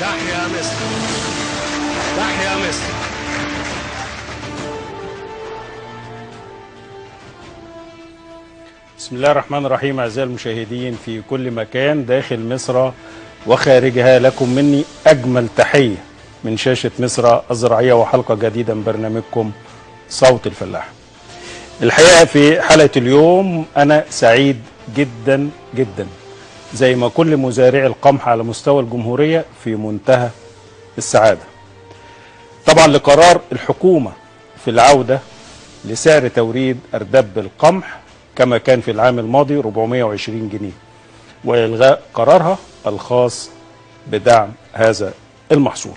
تحيا مصر. تحيا مصر. بسم الله الرحمن الرحيم أعزائي المشاهدين في كل مكان داخل مصر وخارجها لكم مني أجمل تحية من شاشة مصر الزراعية وحلقة جديدة من برنامجكم صوت الفلاح. الحقيقة في حلقة اليوم أنا سعيد جدا جدا. زي ما كل مزارعي القمح على مستوى الجمهورية في منتهى السعادة. طبعا لقرار الحكومة في العودة لسعر توريد أردب القمح كما كان في العام الماضي 420 جنيه وإلغاء قرارها الخاص بدعم هذا المحصول.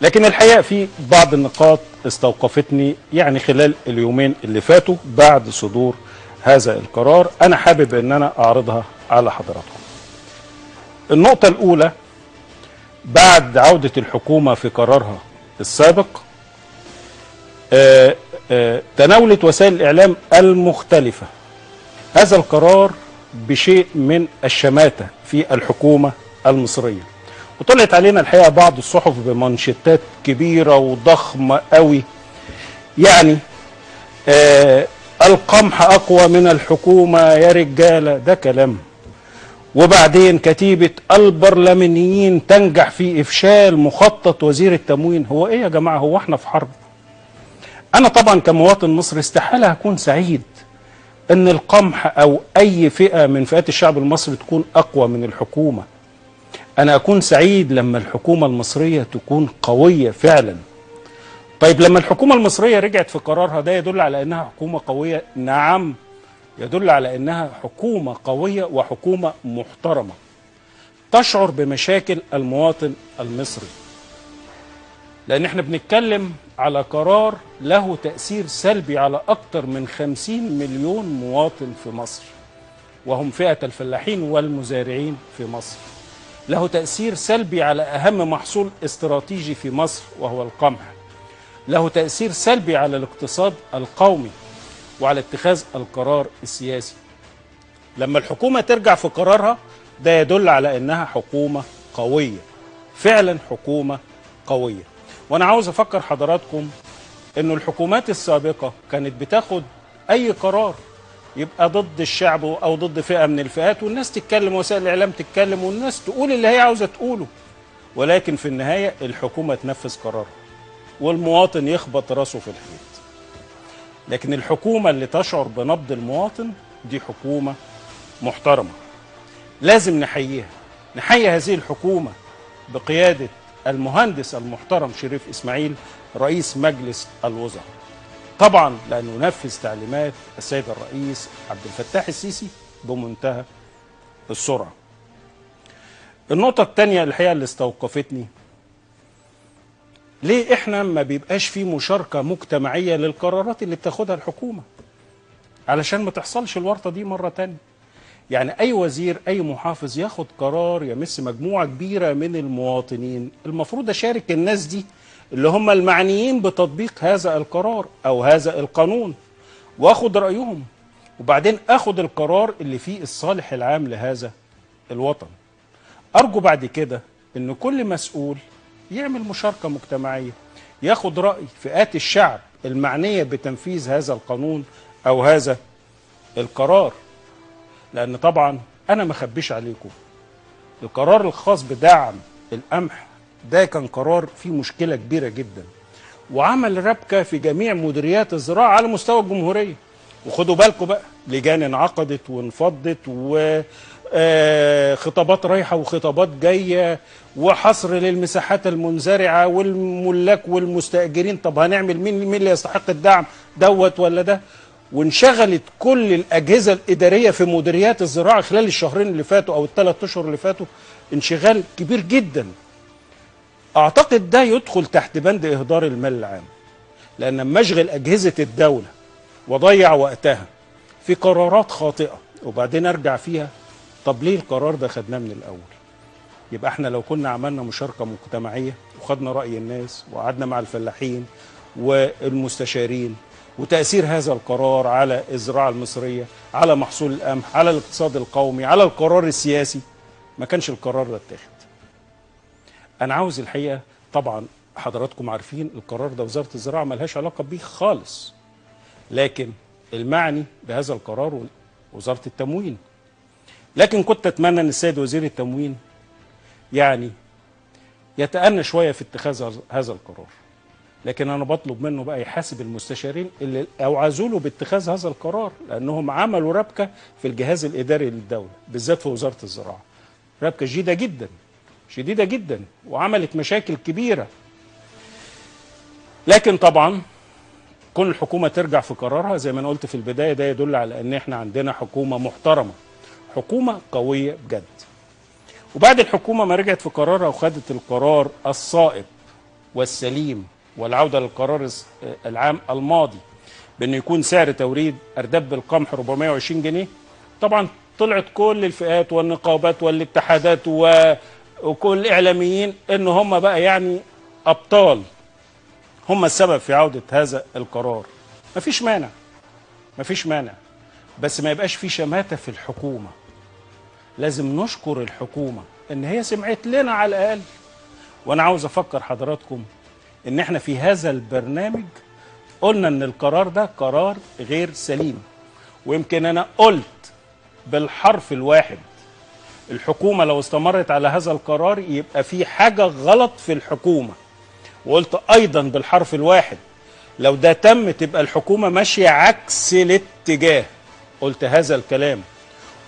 لكن الحقيقة في بعض النقاط استوقفتني يعني خلال اليومين اللي فاتوا بعد صدور هذا القرار أنا حابب أن أنا أعرضها على حضراتكم. النقطة الأولى بعد عودة الحكومة في قرارها السابق آه، آه، تناولت وسائل الإعلام المختلفة. هذا القرار بشيء من الشماتة في الحكومة المصرية. وطلعت علينا الحقيقة بعض الصحف بمانشيتات كبيرة وضخمة قوي. يعني آه القمح أقوى من الحكومة يا رجالة. ده كلام. وبعدين كتيبة البرلمانيين تنجح في إفشال مخطط وزير التموين. هو إيه يا جماعة؟ هو إحنا في حرب. أنا طبعا كمواطن مصري استحالة أكون سعيد إن القمح أو أي فئة من فئات الشعب المصري تكون أقوى من الحكومة. أنا أكون سعيد لما الحكومة المصرية تكون قوية فعلا. طيب لما الحكومة المصرية رجعت في قرارها ده يدل على إنها حكومة قوية؟ نعم. يدل على إنها حكومة قوية وحكومة محترمة تشعر بمشاكل المواطن المصري. لأن إحنا بنتكلم على قرار له تأثير سلبي على أكثر من 50 مليون مواطن في مصر وهم فئة الفلاحين والمزارعين في مصر. له تأثير سلبي على أهم محصول استراتيجي في مصر وهو القمح. له تأثير سلبي على الاقتصاد القومي وعلى اتخاذ القرار السياسي. لما الحكومة ترجع في قرارها ده يدل على أنها حكومة قوية. فعلا حكومة قوية. وأنا عاوز أفكر حضراتكم إنه الحكومات السابقة كانت بتاخد أي قرار يبقى ضد الشعب أو ضد فئة من الفئات والناس تتكلم وسائل الإعلام تتكلم والناس تقول اللي هي عاوزة تقوله. ولكن في النهاية الحكومة تنفذ قرارها والمواطن يخبط راسه في الحيط لكن الحكومة اللي تشعر بنبض المواطن دي حكومة محترمة. لازم نحييها. نحيي هذه الحكومة بقيادة المهندس المحترم شريف إسماعيل رئيس مجلس الوزراء. طبعا لأنه نفذ تعليمات السيد الرئيس عبد الفتاح السيسي بمنتهى السرعة. النقطة الثانية الحقيقة اللي استوقفتني ليه إحنا ما بيبقاش في مشاركة مجتمعية للقرارات اللي بتاخدها الحكومة؟ علشان ما تحصلش الورطة دي مرة تانية. يعني أي وزير أي محافظ ياخد قرار يمس مجموعة كبيرة من المواطنين المفروض أشارك الناس دي اللي هم المعنيين بتطبيق هذا القرار أو هذا القانون وأخد رأيهم. وبعدين أخد القرار اللي فيه الصالح العام لهذا الوطن. أرجو بعد كده إن كل مسؤول يعمل مشاركة مجتمعية ياخد رأي فئات الشعب المعنية بتنفيذ هذا القانون أو هذا القرار. لأن طبعا أنا ما اخبيش عليكم. القرار الخاص بدعم القمح ده كان قرار فيه مشكلة كبيرة جدا. وعمل ربكة في جميع مديريات الزراعة على مستوى الجمهورية. وخدوا بالكم بقى لجان انعقدت وانفضت و خطابات رايحة وخطابات جاية وحصر للمساحات المنزرعة والملاك والمستأجرين. طب هنعمل مين مين اللي يستحق الدعم؟ دوت ولا ده؟ وانشغلت كل الأجهزة الإدارية في مديريات الزراعة خلال الشهرين اللي فاتوا أو الثلاث أشهر اللي فاتوا. انشغال كبير جدا. أعتقد ده يدخل تحت بند إهدار المال العام لأن لما اشغل أجهزة الدولة واضيع وقتها في قرارات خاطئة. وبعدين أرجع فيها طب ليه القرار ده خدناه من الأول؟ يبقى إحنا لو كنا عملنا مشاركة مجتمعية وخدنا رأي الناس وقعدنا مع الفلاحين والمستشارين وتأثير هذا القرار على الزراعة المصرية على محصول القمح على الاقتصاد القومي على القرار السياسي ما كانش القرار ده اتاخد. أنا عاوز الحقيقة طبعا حضراتكم عارفين القرار ده وزارة الزراعة ملهاش علاقة بيه خالص لكن المعني بهذا القرار وزارة التموين. لكن كنت أتمنى أن السيد وزير التموين يعني يتأنى شوية في اتخاذ هذا- القرار. لكن أنا بطلب منه بقى يحاسب المستشارين اللي اوعزوا له باتخاذ هذا القرار لأنهم عملوا ربكة في الجهاز الإداري للدولة بالذات في وزارة الزراعة. ربكة شديدة جدا شديدة جدا وعملت مشاكل كبيرة. لكن طبعا كون الحكومة ترجع في قرارها زي ما أنا قلت في البداية ده يدل على إن إحنا عندنا حكومة محترمة. حكومة قوية بجد. وبعد الحكومة ما رجعت في قرارها وخدت القرار الصائب والسليم والعودة للقرار العام الماضي بانه يكون سعر توريد أردب القمح 420 جنيه. طبعا طلعت كل الفئات والنقابات والاتحادات. وكل الإعلاميين إن هم بقى يعني أبطال. هم السبب في عودة هذا القرار. مفيش مانع. مفيش مانع. بس ما يبقاش في شماتة في الحكومة. لازم نشكر الحكومة إن هي سمعت لنا على الأقل. وأنا عاوز أفكر حضراتكم إن إحنا في هذا البرنامج قلنا إن القرار ده قرار غير سليم. ويمكن أنا قلت بالحرف الواحد الحكومة لو استمرت على هذا القرار يبقى في حاجة غلط في الحكومة. وقلت أيضا بالحرف الواحد لو ده تم تبقى الحكومة ماشية عكس الاتجاه. قلت هذا الكلام.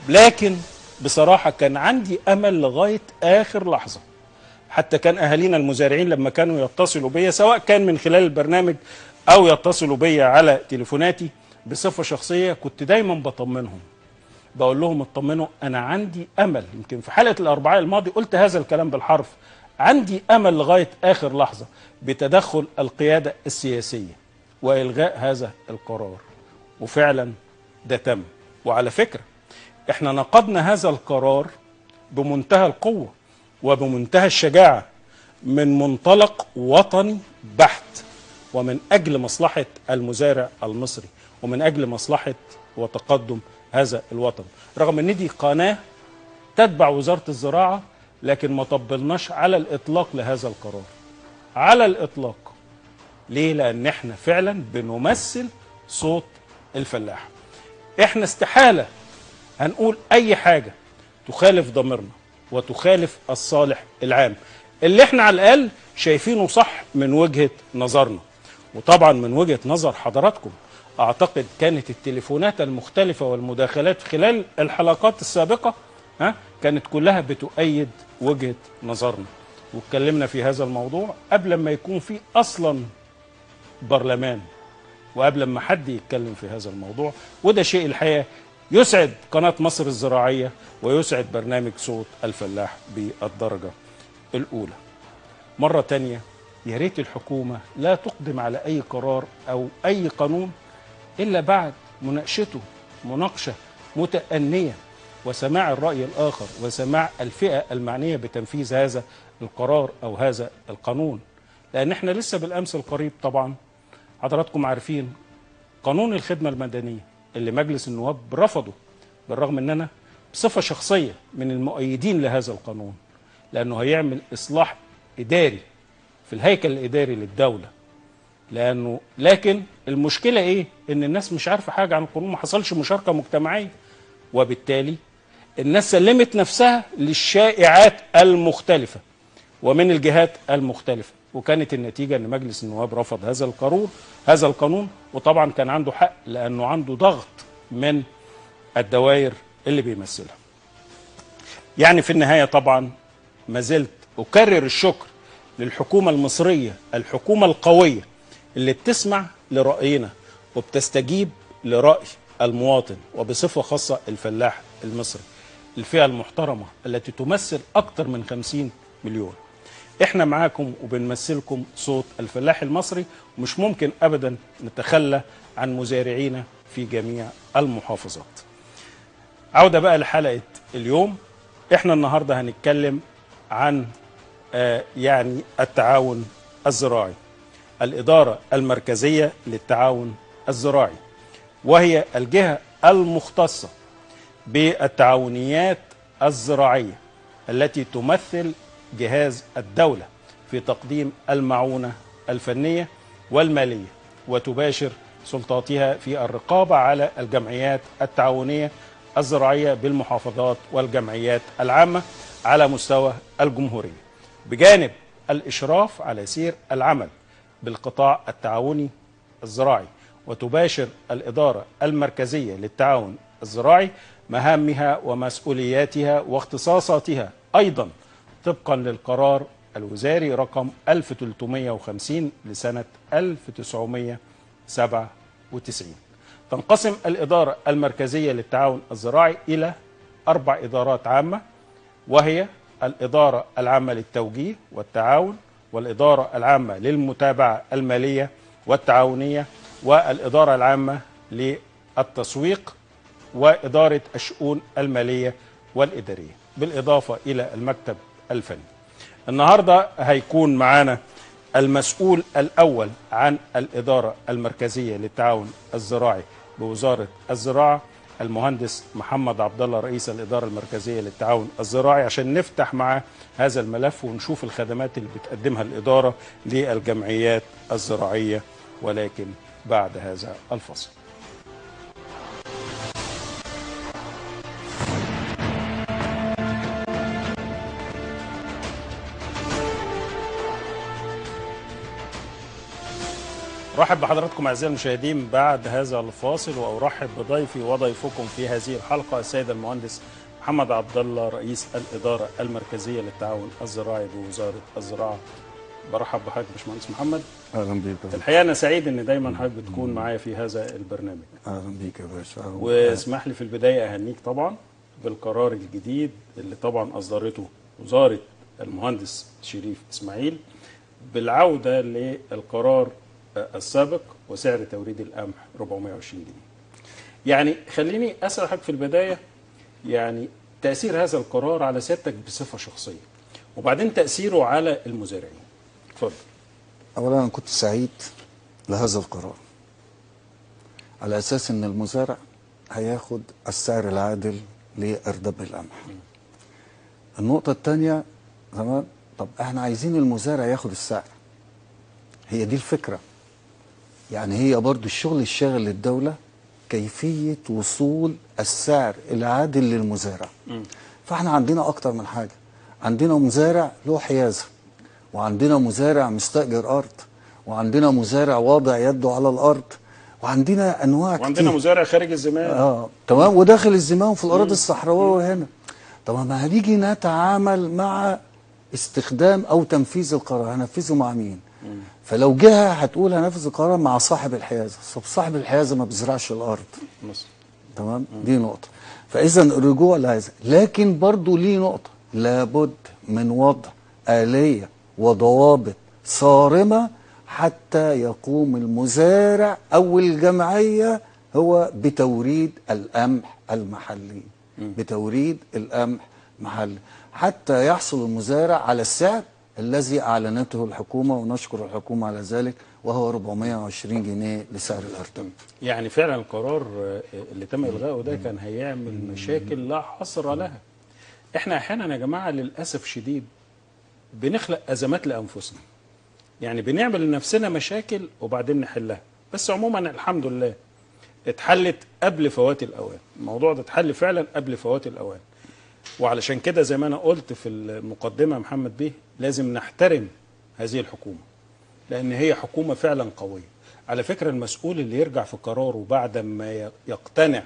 لكن بصراحة كان عندي أمل لغاية آخر لحظة. حتى كان أهالينا المزارعين لما كانوا يتصلوا بيا سواء كان من خلال البرنامج أو يتصلوا بيا على تليفوناتي بصفة شخصية كنت دايما بطمنهم. بقول لهم اطمنوا أنا عندي أمل. يمكن في حلقه الأربعاء الماضي قلت هذا الكلام بالحرف. عندي أمل لغاية آخر لحظة بتدخل القيادة السياسية وإلغاء هذا القرار. وفعلا ده تم. وعلى فكرة إحنا نقضنا هذا القرار بمنتهى القوة وبمنتهى الشجاعة من منطلق وطني بحت ومن أجل مصلحة المزارع المصري ومن أجل مصلحة وتقدم هذا الوطن. رغم إن دي قناة تتبع وزارة الزراعة لكن ما طبلناش على الإطلاق لهذا القرار. على الإطلاق. ليه؟ لأن إحنا فعلا بنمثل صوت الفلاح. إحنا استحالة هنقول أي حاجة تخالف ضميرنا وتخالف الصالح العام. اللي إحنا على الأقل شايفينه صح من وجهة نظرنا. وطبعا من وجهة نظر حضراتكم أعتقد كانت التليفونات المختلفة والمداخلات خلال الحلقات السابقة ها كانت كلها بتؤيد وجهة نظرنا. واتكلمنا في هذا الموضوع قبل ما يكون في أصلا برلمان وقبل ما حد يتكلم في هذا الموضوع. وده شيء الحقيقة يسعد قناة مصر الزراعية ويسعد برنامج صوت الفلاح بالدرجة الأولى. مرة تانية يا ريت الحكومة لا تقدم على أي قرار أو أي قانون إلا بعد مناقشته مناقشة متأنية وسماع الرأي الآخر وسماع الفئة المعنية بتنفيذ هذا القرار أو هذا القانون لأن إحنا لسه بالأمس القريب طبعا حضراتكم عارفين قانون الخدمة المدنية اللي مجلس النواب رفضه بالرغم إن أنا بصفة شخصية من المؤيدين لهذا القانون لأنه هيعمل إصلاح إداري في الهيكل الإداري للدولة. لأنه لكن المشكلة إيه؟ إن الناس مش عارفة حاجة عن القانون ما حصلش مشاركة مجتمعية. وبالتالي الناس سلمت نفسها للشائعات المختلفة ومن الجهات المختلفة. وكانت النتيجة إن مجلس النواب رفض هذا القانون هذا القانون وطبعا كان عنده حق لأنه عنده ضغط من الدوائر اللي بيمثلها. يعني في النهاية طبعا ما زلت أكرر الشكر للحكومة المصرية الحكومة القوية اللي بتسمع لرأينا وبتستجيب لرأي المواطن وبصفة خاصة الفلاح المصري. الفئة المحترمة التي تمثل أكثر من 50 مليون. إحنا معاكم وبنمثلكم صوت الفلاح المصري ومش ممكن ابدا نتخلى عن مزارعينا في جميع المحافظات. عودة بقى لحلقة اليوم. إحنا النهاردة هنتكلم عن آه يعني التعاون الزراعي الإدارة المركزية للتعاون الزراعي وهي الجهة المختصة بالتعاونيات الزراعية التي تمثل جهاز الدولة في تقديم المعونة الفنية والمالية وتباشر سلطاتها في الرقابة على الجمعيات التعاونية الزراعية بالمحافظات والجمعيات العامة على مستوى الجمهورية. بجانب الإشراف على سير العمل بالقطاع التعاوني الزراعي وتباشر الإدارة المركزية للتعاون الزراعي مهامها ومسؤولياتها واختصاصاتها أيضا طبقا للقرار الوزاري رقم 1350 لسنة 1997 تنقسم الإدارة المركزية للتعاون الزراعي إلى أربع إدارات عامة وهي الإدارة العامة للتوجيه والتعاون والإدارة العامة للمتابعة المالية والتعاونية والإدارة العامة للتسويق وإدارة الشؤون المالية والإدارية بالإضافة إلى المكتب الفني النهاردة هيكون معانا المسؤول الأول عن الإدارة المركزية للتعاون الزراعي بوزارة الزراعة المهندس محمد عبد الله رئيس الإدارة المركزية للتعاون الزراعي عشان نفتح معاه هذا الملف ونشوف الخدمات اللي بتقدمها الإدارة للجمعيات الزراعية ولكن بعد هذا الفصل رحب بحضراتكم أعزائي المشاهدين بعد هذا الفاصل وأرحب بضيفي وضيفكم في هذه الحلقة السيد المهندس محمد عبد الله رئيس الإدارة المركزية للتعاون الزراعي بوزارة الزراعة. برحب بحضرتك باشمهندس محمد. أهلا بيك الحقيقة أنا سعيد إن دايما حضرتك بتكون معايا في هذا البرنامج. أهلا بيك يا باشا. واسمح لي في البداية أهنيك طبعا بالقرار الجديد اللي طبعا أصدرته وزارة المهندس شريف إسماعيل بالعودة للقرار السابق وسعر توريد القمح 420 جنيه. يعني خليني اسال حضرتك في البداية يعني تأثير هذا القرار على سيادتك بصفة شخصية وبعدين تأثيره على المزارعين. اتفضل. اولا أنا كنت سعيد لهذا القرار على أساس إن المزارع هياخد السعر العادل لارداب القمح النقطة الثانية تمام طب إحنا عايزين المزارع ياخد السعر هي دي الفكرة يعني هي برضو الشغل الشاغل للدولة كيفية وصول السعر العادل للمزارع. فاحنا عندنا أكتر من حاجة. عندنا مزارع له حيازة وعندنا مزارع مستأجر أرض وعندنا مزارع واضع يده على الأرض وعندنا أنواع وعندنا كتير مزارع خارج الزمان. آه تمام؟ وداخل الزمام في الأراضي الصحراوية هنا طب ما هنيجي نتعامل مع استخدام أو تنفيذ القرار هنفذه مع مين؟ فلو جهه هتقول هنفذ القرار مع صاحب الحيازه طب صاحب الحيازه ما بيزرعش الأرض. مصر. تمام؟ دي نقطة. فإذا الرجوع لهذا لكن برضو ليه نقطة. لابد من وضع آلية وضوابط صارمة حتى يقوم المزارع أو الجمعية هو بتوريد القمح المحلي. بتوريد القمح محلي. حتى يحصل المزارع على السعر الذي أعلنته الحكومة ونشكر الحكومة على ذلك وهو 420 جنيه لسعر الأردن يعني فعلا القرار اللي تم إلغائه ده كان هيعمل مشاكل لا حصر لها. إحنا أحيانا يا جماعة للأسف شديد بنخلق أزمات لأنفسنا. يعني بنعمل لنفسنا مشاكل وبعدين نحلها. بس عموما الحمد لله اتحلت قبل فوات الأوان. الموضوع ده اتحل فعلا قبل فوات الأوان. وعلشان كده زي ما أنا قلت في المقدمة محمد بيه لازم نحترم هذه الحكومة لأن هي حكومة فعلا قوية. على فكرة المسؤول اللي يرجع في قراره بعد ما يقتنع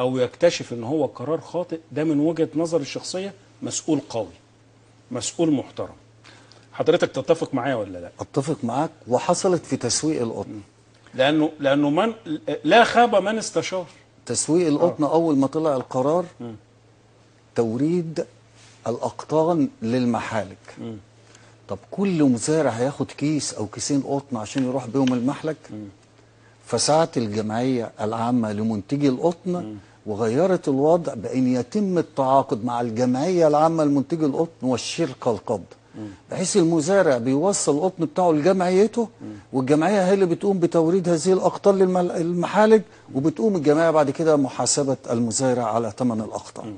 أو يكتشف إن هو قرار خاطئ ده من وجهة نظري الشخصية مسؤول قوي مسؤول محترم. حضرتك تتفق معايا ولا لا؟ أتفق معاك وحصلت في تسويق القطن. لأنه لأنه من لا خاب من استشار. تسويق القطن أول ما طلع القرار توريد الأقطان للمحالك. طب كل مزارع هياخد كيس أو كيسين قطن عشان يروح بيهم المحلك؟ فسعت الجمعية العامة لمنتجي القطن وغيرت الوضع بأن يتم التعاقد مع الجمعية العامة لمنتجي القطن والشركة القبض. بحيث المزارع بيوصل القطن بتاعه لجمعيته والجمعية هي اللي بتقوم بتوريد هذه الأقطان للمحالج وبتقوم الجمعية بعد كده محاسبة المزارع على ثمن الأقطان.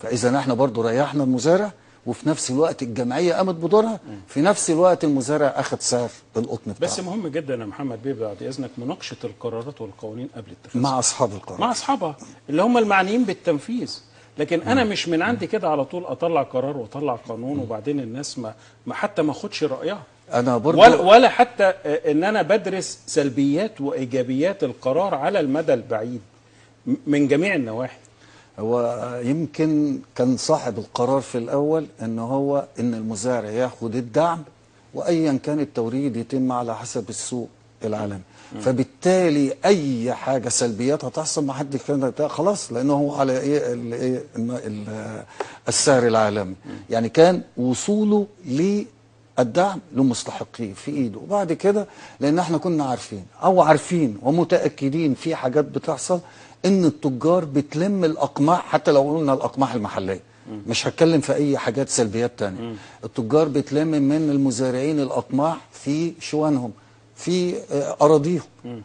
فإذا إحنا برضو ريحنا المزارع وفي نفس الوقت الجمعية قامت بدورها في نفس الوقت المزارع أخذ سعر القطن بتاعه بس مهم جدا يا محمد بيه بعد إذنك مناقشة القرارات والقوانين قبل اتخاذها مع أصحاب القرار. مع أصحابها اللي هم المعنيين بالتنفيذ. لكن أنا مش من عندي كده على طول أطلع قرار وأطلع قانون وبعدين الناس ما, ما حتى ما أخدش رأيها. أنا برضو ولا, ولا حتى إن أنا بدرس سلبيات وإيجابيات القرار على المدى البعيد من جميع النواحي. هو يمكن كان صاحب القرار في الأول إن هو إن المزارع ياخد الدعم وايا كان التوريد يتم على حسب السوق العالمي. فبالتالي أي حاجة سلبيات هتحصل ما حد كان خلاص لأنه هو على إيه ال- إيه ال- السعر العالمي. يعني كان وصوله للدعم لمستحقيه في إيده. وبعد كده لأن إحنا كنا عارفين أو عارفين ومتأكدين في حاجات بتحصل إن التجار بتلم الاقماح حتى لو قلنا الاقماح المحلية. مش هتكلم في أي حاجات سلبيات تانية. التجار بتلم من المزارعين الاقماح في شوانهم في آه، أراضيهم.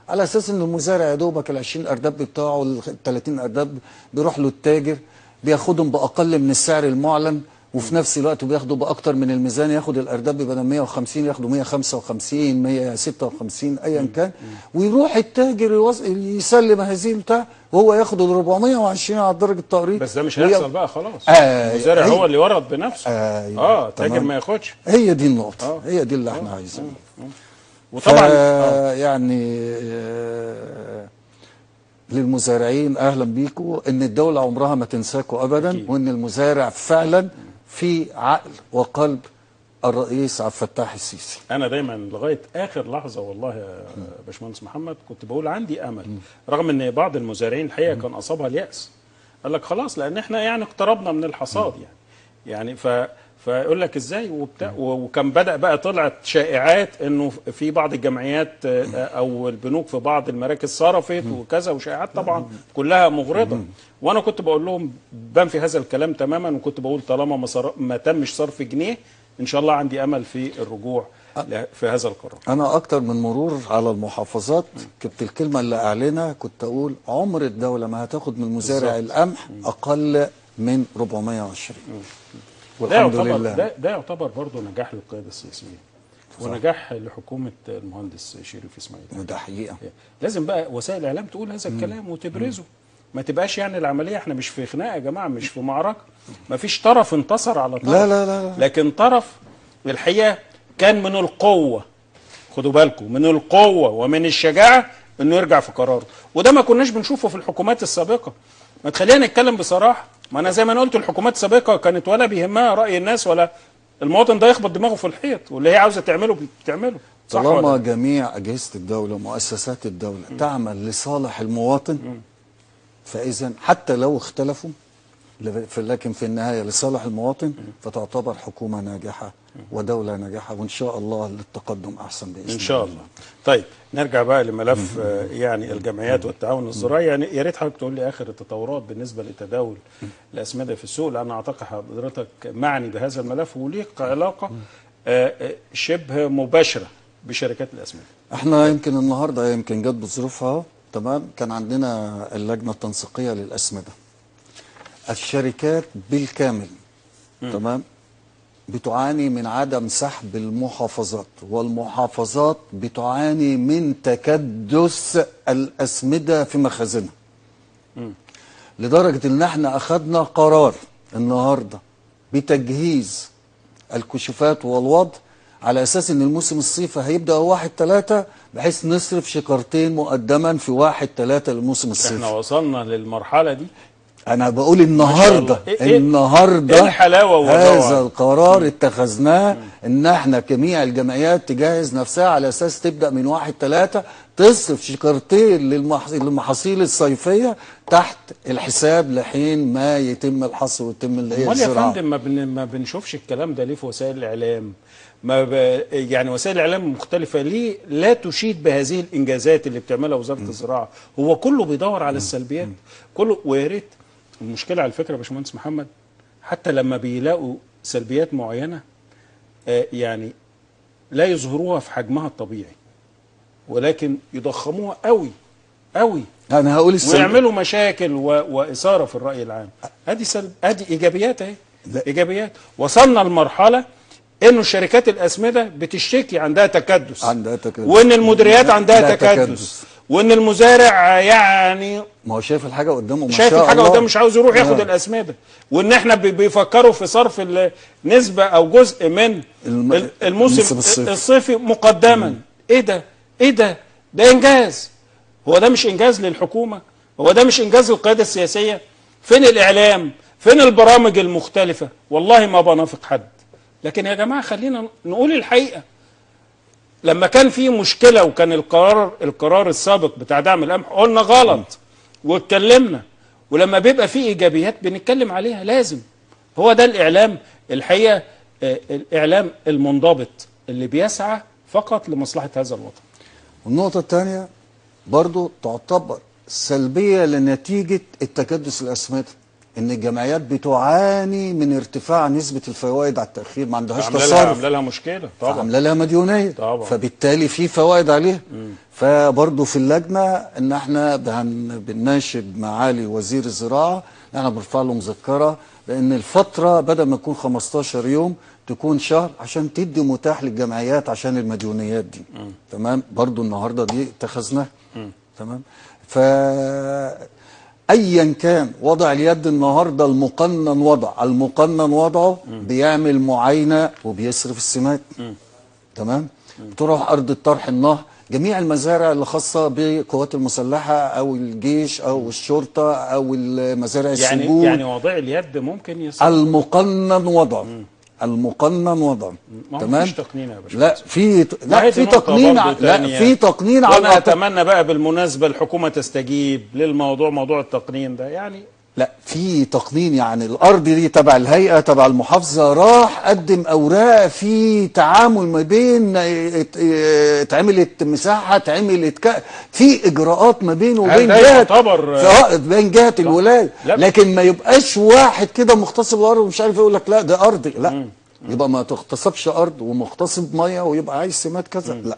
على أساس إن المزارع يا دوبك ال 20 أرداب بتاعه ال 30 أرداب بيروح له التاجر بياخدهم بأقل من السعر المعلن. وفي نفس الوقت بياخدوا بأكتر من الميزان ياخد الأرداب بدل 150 ياخدوا 155 156 ايا كان. ويروح التاجر. يسلم هذه البتاع وهو ياخد ال 420 على درجة التقريب. بس ده مش وي- هيحصل بقى خلاص. آه، المزارع هي- هو اللي ورد بنفسه. أيوة، آه التاجر. ما ياخدش. هي دي النقطة. آه. هي دي اللي إحنا عايزينها وطبعا طبعا آه. يعني آه، للمزارعين أهلا بيكم إن الدولة عمرها ما تنساكم ابدا. وإن المزارع فعلا في عقل وقلب الرئيس عبد الفتاح السيسي. أنا دايما لغاية آخر لحظة والله يا باشمهندس محمد كنت بقول عندي أمل. رغم إن بعض المزارعين الحقيقة كان أصابها اليأس. قال لك خلاص لأن إحنا يعني اقتربنا من الحصاد يعني. يعني ف فيقول لك إزاي؟ وبتاع وكان بدأ بقى طلعت شائعات إنه في بعض الجمعيات آه، أو البنوك في بعض المراكز صرفت وكذا وشائعات طبعا كلها مغرضة. وأنا كنت بقول لهم بنفي هذا الكلام تماما وكنت بقول طالما ما, صر... ما تمش صرف جنيه إن شاء الله عندي أمل في الرجوع في هذا القرار. أنا أكتر من مرور على المحافظات كنت الكلمة اللي أعلنها كنت أقول عمر الدولة ما هتاخد من مزارع. القمح أقل من 420 ده والحمد يعتبر لله. ده, ده يعتبر برضه نجاح للقيادة السياسية ونجاح لحكومة المهندس شريف إسماعيل. وده حقيقة. لازم بقى وسائل الإعلام تقول هذا الكلام وتبرزه. ما تبقاش يعني العملية إحنا مش في خناقة يا جماعة مش في معركة. ما فيش طرف انتصر على طرف. لا لا لا, لا. لكن طرف الحقيقة كان من القوة. خدوا بالكم من القوة ومن الشجاعة إنه يرجع في قراره. وده ما كناش بنشوفه في الحكومات السابقة. ما تخلينا نتكلم بصراحة ما أنا زي ما أنا قلت الحكومات السابقة كانت ولا بيهمها رأي الناس ولا المواطن ده يخبط دماغه في الحيط واللي هي عاوزة تعمله بتعمله صح طالما ولا جميع أجهزة الدولة ومؤسسات الدولة تعمل لصالح المواطن فإذا حتى لو اختلفوا لكن في النهاية لصالح المواطن فتعتبر حكومة ناجحة ودولة ناجحة وإن شاء الله للتقدم أحسن بإذن إن شاء الله. طيب نرجع بقى لملف آه، يعني الجمعيات والتعاون الزراعي. يعني يا ريت حضرتك تقول لي آخر التطورات بالنسبة لتداول الأسمدة في السوق لأن أعتقد حضرتك معني بهذا الملف وليك علاقة آه، آه، شبه مباشرة بشركات الأسمدة. إحنا يمكن النهارده يمكن جت بظروفها تمام؟ كان عندنا اللجنة التنسيقية للأسمدة. الشركات بالكامل تمام؟ بتعاني من عدم سحب المحافظات والمحافظات بتعاني من تكدس الأسمدة في مخازنها. لدرجة إن إحنا أخذنا قرار النهارده بتجهيز الكشوفات والوضع على أساس إن الموسم الصيفي هيبدأ واحد ثلاثة بحيث نصرف شكرتين مقدما في واحد ثلاثة للموسم إحنا الصيفي. وصلنا للمرحلة دي. أنا بقول النهارده إيه- إيه- النهارده إيه والروعة؟ هذا القرار اتخذناه إن إحنا جميع الجمعيات تجهز نفسها على أساس تبدأ من واحد ثلاثة تصرف شكرتين للمح- للمحاصيل الصيفية تحت الحساب لحين ما يتم الحصر ويتم اللي هي أمال يا الزراعة. فندم ما, بن... ما بنشوفش الكلام ده ليه في وسائل الإعلام؟ ما ب... يعني وسائل الإعلام مختلفة ليه لا تشيد بهذه الإنجازات اللي بتعملها وزارة الزراعة؟ هو كله بيدور على السلبيات كله ويا ريت المشكلة على فكرة يا باشمهندس محمد حتى لما بيلاقوا سلبيات معينة آه يعني لا يظهروها في حجمها الطبيعي ولكن يضخموها قوي قوي أنا هقول السلبي ويعملوا مشاكل و... وإثارة في الرأي العام أدي سلب أدي إيجابيات أهي. إيجابيات وصلنا لمرحلة إنه شركات الأسمدة بتشتكي عندها تكدس عندها تكدس. وإن المديريات عندها تكدس. تكدس. وإن المزارع يعني ما هو شايف الحاجة قدامه ما شايف شاء الحاجة الله. قدام مش عاوز يروح ياخد آه. الاسمده وإن إحنا بي- بيفكروا في صرف نسبة أو جزء من الم- ال- الموسم الصيفي. الصيفي مقدما. إيه ده؟ إيه ده؟ ده إنجاز. هو ده مش إنجاز للحكومة. هو ده مش إنجاز للقيادة السياسية. فين الإعلام؟ فين البرامج المختلفة؟ والله ما بنافق حد. لكن يا جماعة خلينا نقول الحقيقة. لما كان في مشكلة وكان القرار القرار السابق بتاع دعم القمح قلنا غلط واتكلمنا. ولما بيبقى في إيجابيات بنتكلم عليها لازم. هو ده الإعلام الحقيقة آه، الإعلام المنضبط اللي بيسعى فقط لمصلحة هذا الوطن. والنقطة الثانية برضو تعتبر سلبية لنتيجة التكدس الأسمدة. إن الجمعيات بتعاني من ارتفاع نسبة الفوائد على التأخير ما عندهاش تصرف. عاملة لها مشكلة طبعا. عاملة لها مديونية. طبعا. فبالتالي في فوائد عليها. فبرضه في اللجنة إن إحنا بن- بنناشد معالي وزير الزراعة. ان إحنا بنرفع له مذكرة لإن الفترة بدل ما تكون 15 يوم تكون شهر عشان تدي متاح للجمعيات عشان المديونيات دي. تمام؟ برضه النهارده دي اتخذناها. تمام؟ ف ايا كان وضع اليد النهارده المقنن وضع المقنن وضعه بيعمل معاينة وبيصرف السمات. تمام؟ تروح أرض الطرح النهر. جميع المزارع اللي خاصة بالقوات المسلحة أو الجيش أو الشرطة أو المزارع يعني السجون يعني وضع اليد ممكن يصير المقنن وضعه. المقنن هو تمام تقنين يا باشمهندس. لا في لا في تقنين لا تانية. في تقنين على أتمنى بقى بالمناسبة الحكومة تستجيب للموضوع موضوع التقنين ده يعني لا في تقنين يعني الأرض دي تبع الهيئة تبع المحافظة راح قدم أوراق في تعامل ما بين ات- اتعملت مساحة اتعملت ك... في إجراءات ما بينه وبين جهة يعتبر- سواء بين جهة الولاية. لا. لكن ما يبقاش واحد كده مغتصب الأرض ومش عارف يقول لك لا ده أرضي. لا. يبقى ما تغتصبش أرض ومغتصب مية ويبقى عايز سمات كذا. لا.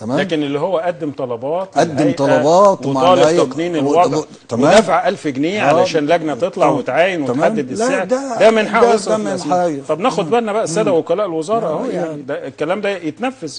تمام؟ لكن اللي هو قدم طلبات قدم طلبات الهيئة تقنين الوضع تمام. ودفع 1000 جنيه آه. علشان لجنة تطلع. وتعاين. وتحدد السعر. ده- ده من حقه ده- من. حقه. طب ناخد بالنا بقى السادة وكلاء الوزارة. أهو يعني ده الكلام ده يتنفذ.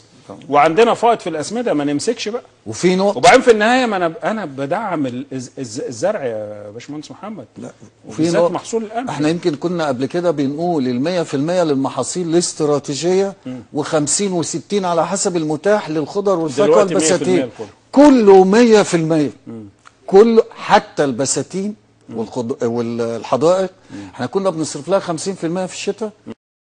وعندنا فائض في الأسمدة ما نمسكش بقى. وفي نقطة. وبعدين في النهاية ما أنا أنا بدعم ال- الز- الز- الزرع يا باشمهندس محمد. لا وفي نقطة. محصول القمح إحنا يمكن كنا قبل كده بنقول في المية للمحاصيل الاستراتيجية وخمسين وستين على حسب المتاح للخضر 100% والبساتين الكل. كله. مية في المية. كله حتى البساتين والخض... والحدائق. إحنا كنا بنصرف لها خمسين في المية في الشتاء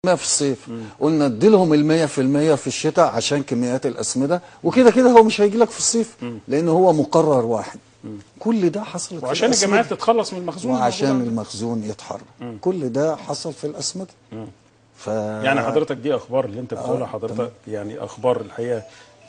في الصيف. قلنا اديلهم المية في المية في الشتاء عشان كميات الأسمدة. وكده كده هو مش هيجي لك في الصيف لأن هو مقرر واحد. كل ده حصل وعشان. الجمعيات تتخلص من المخزون وعشان. المخزون يتحرك. كل ده حصل في الأسمدة. ف يعني حضرتك دي أخبار اللي أنت بتقولها حضرتك يعني أخبار الحقيقة.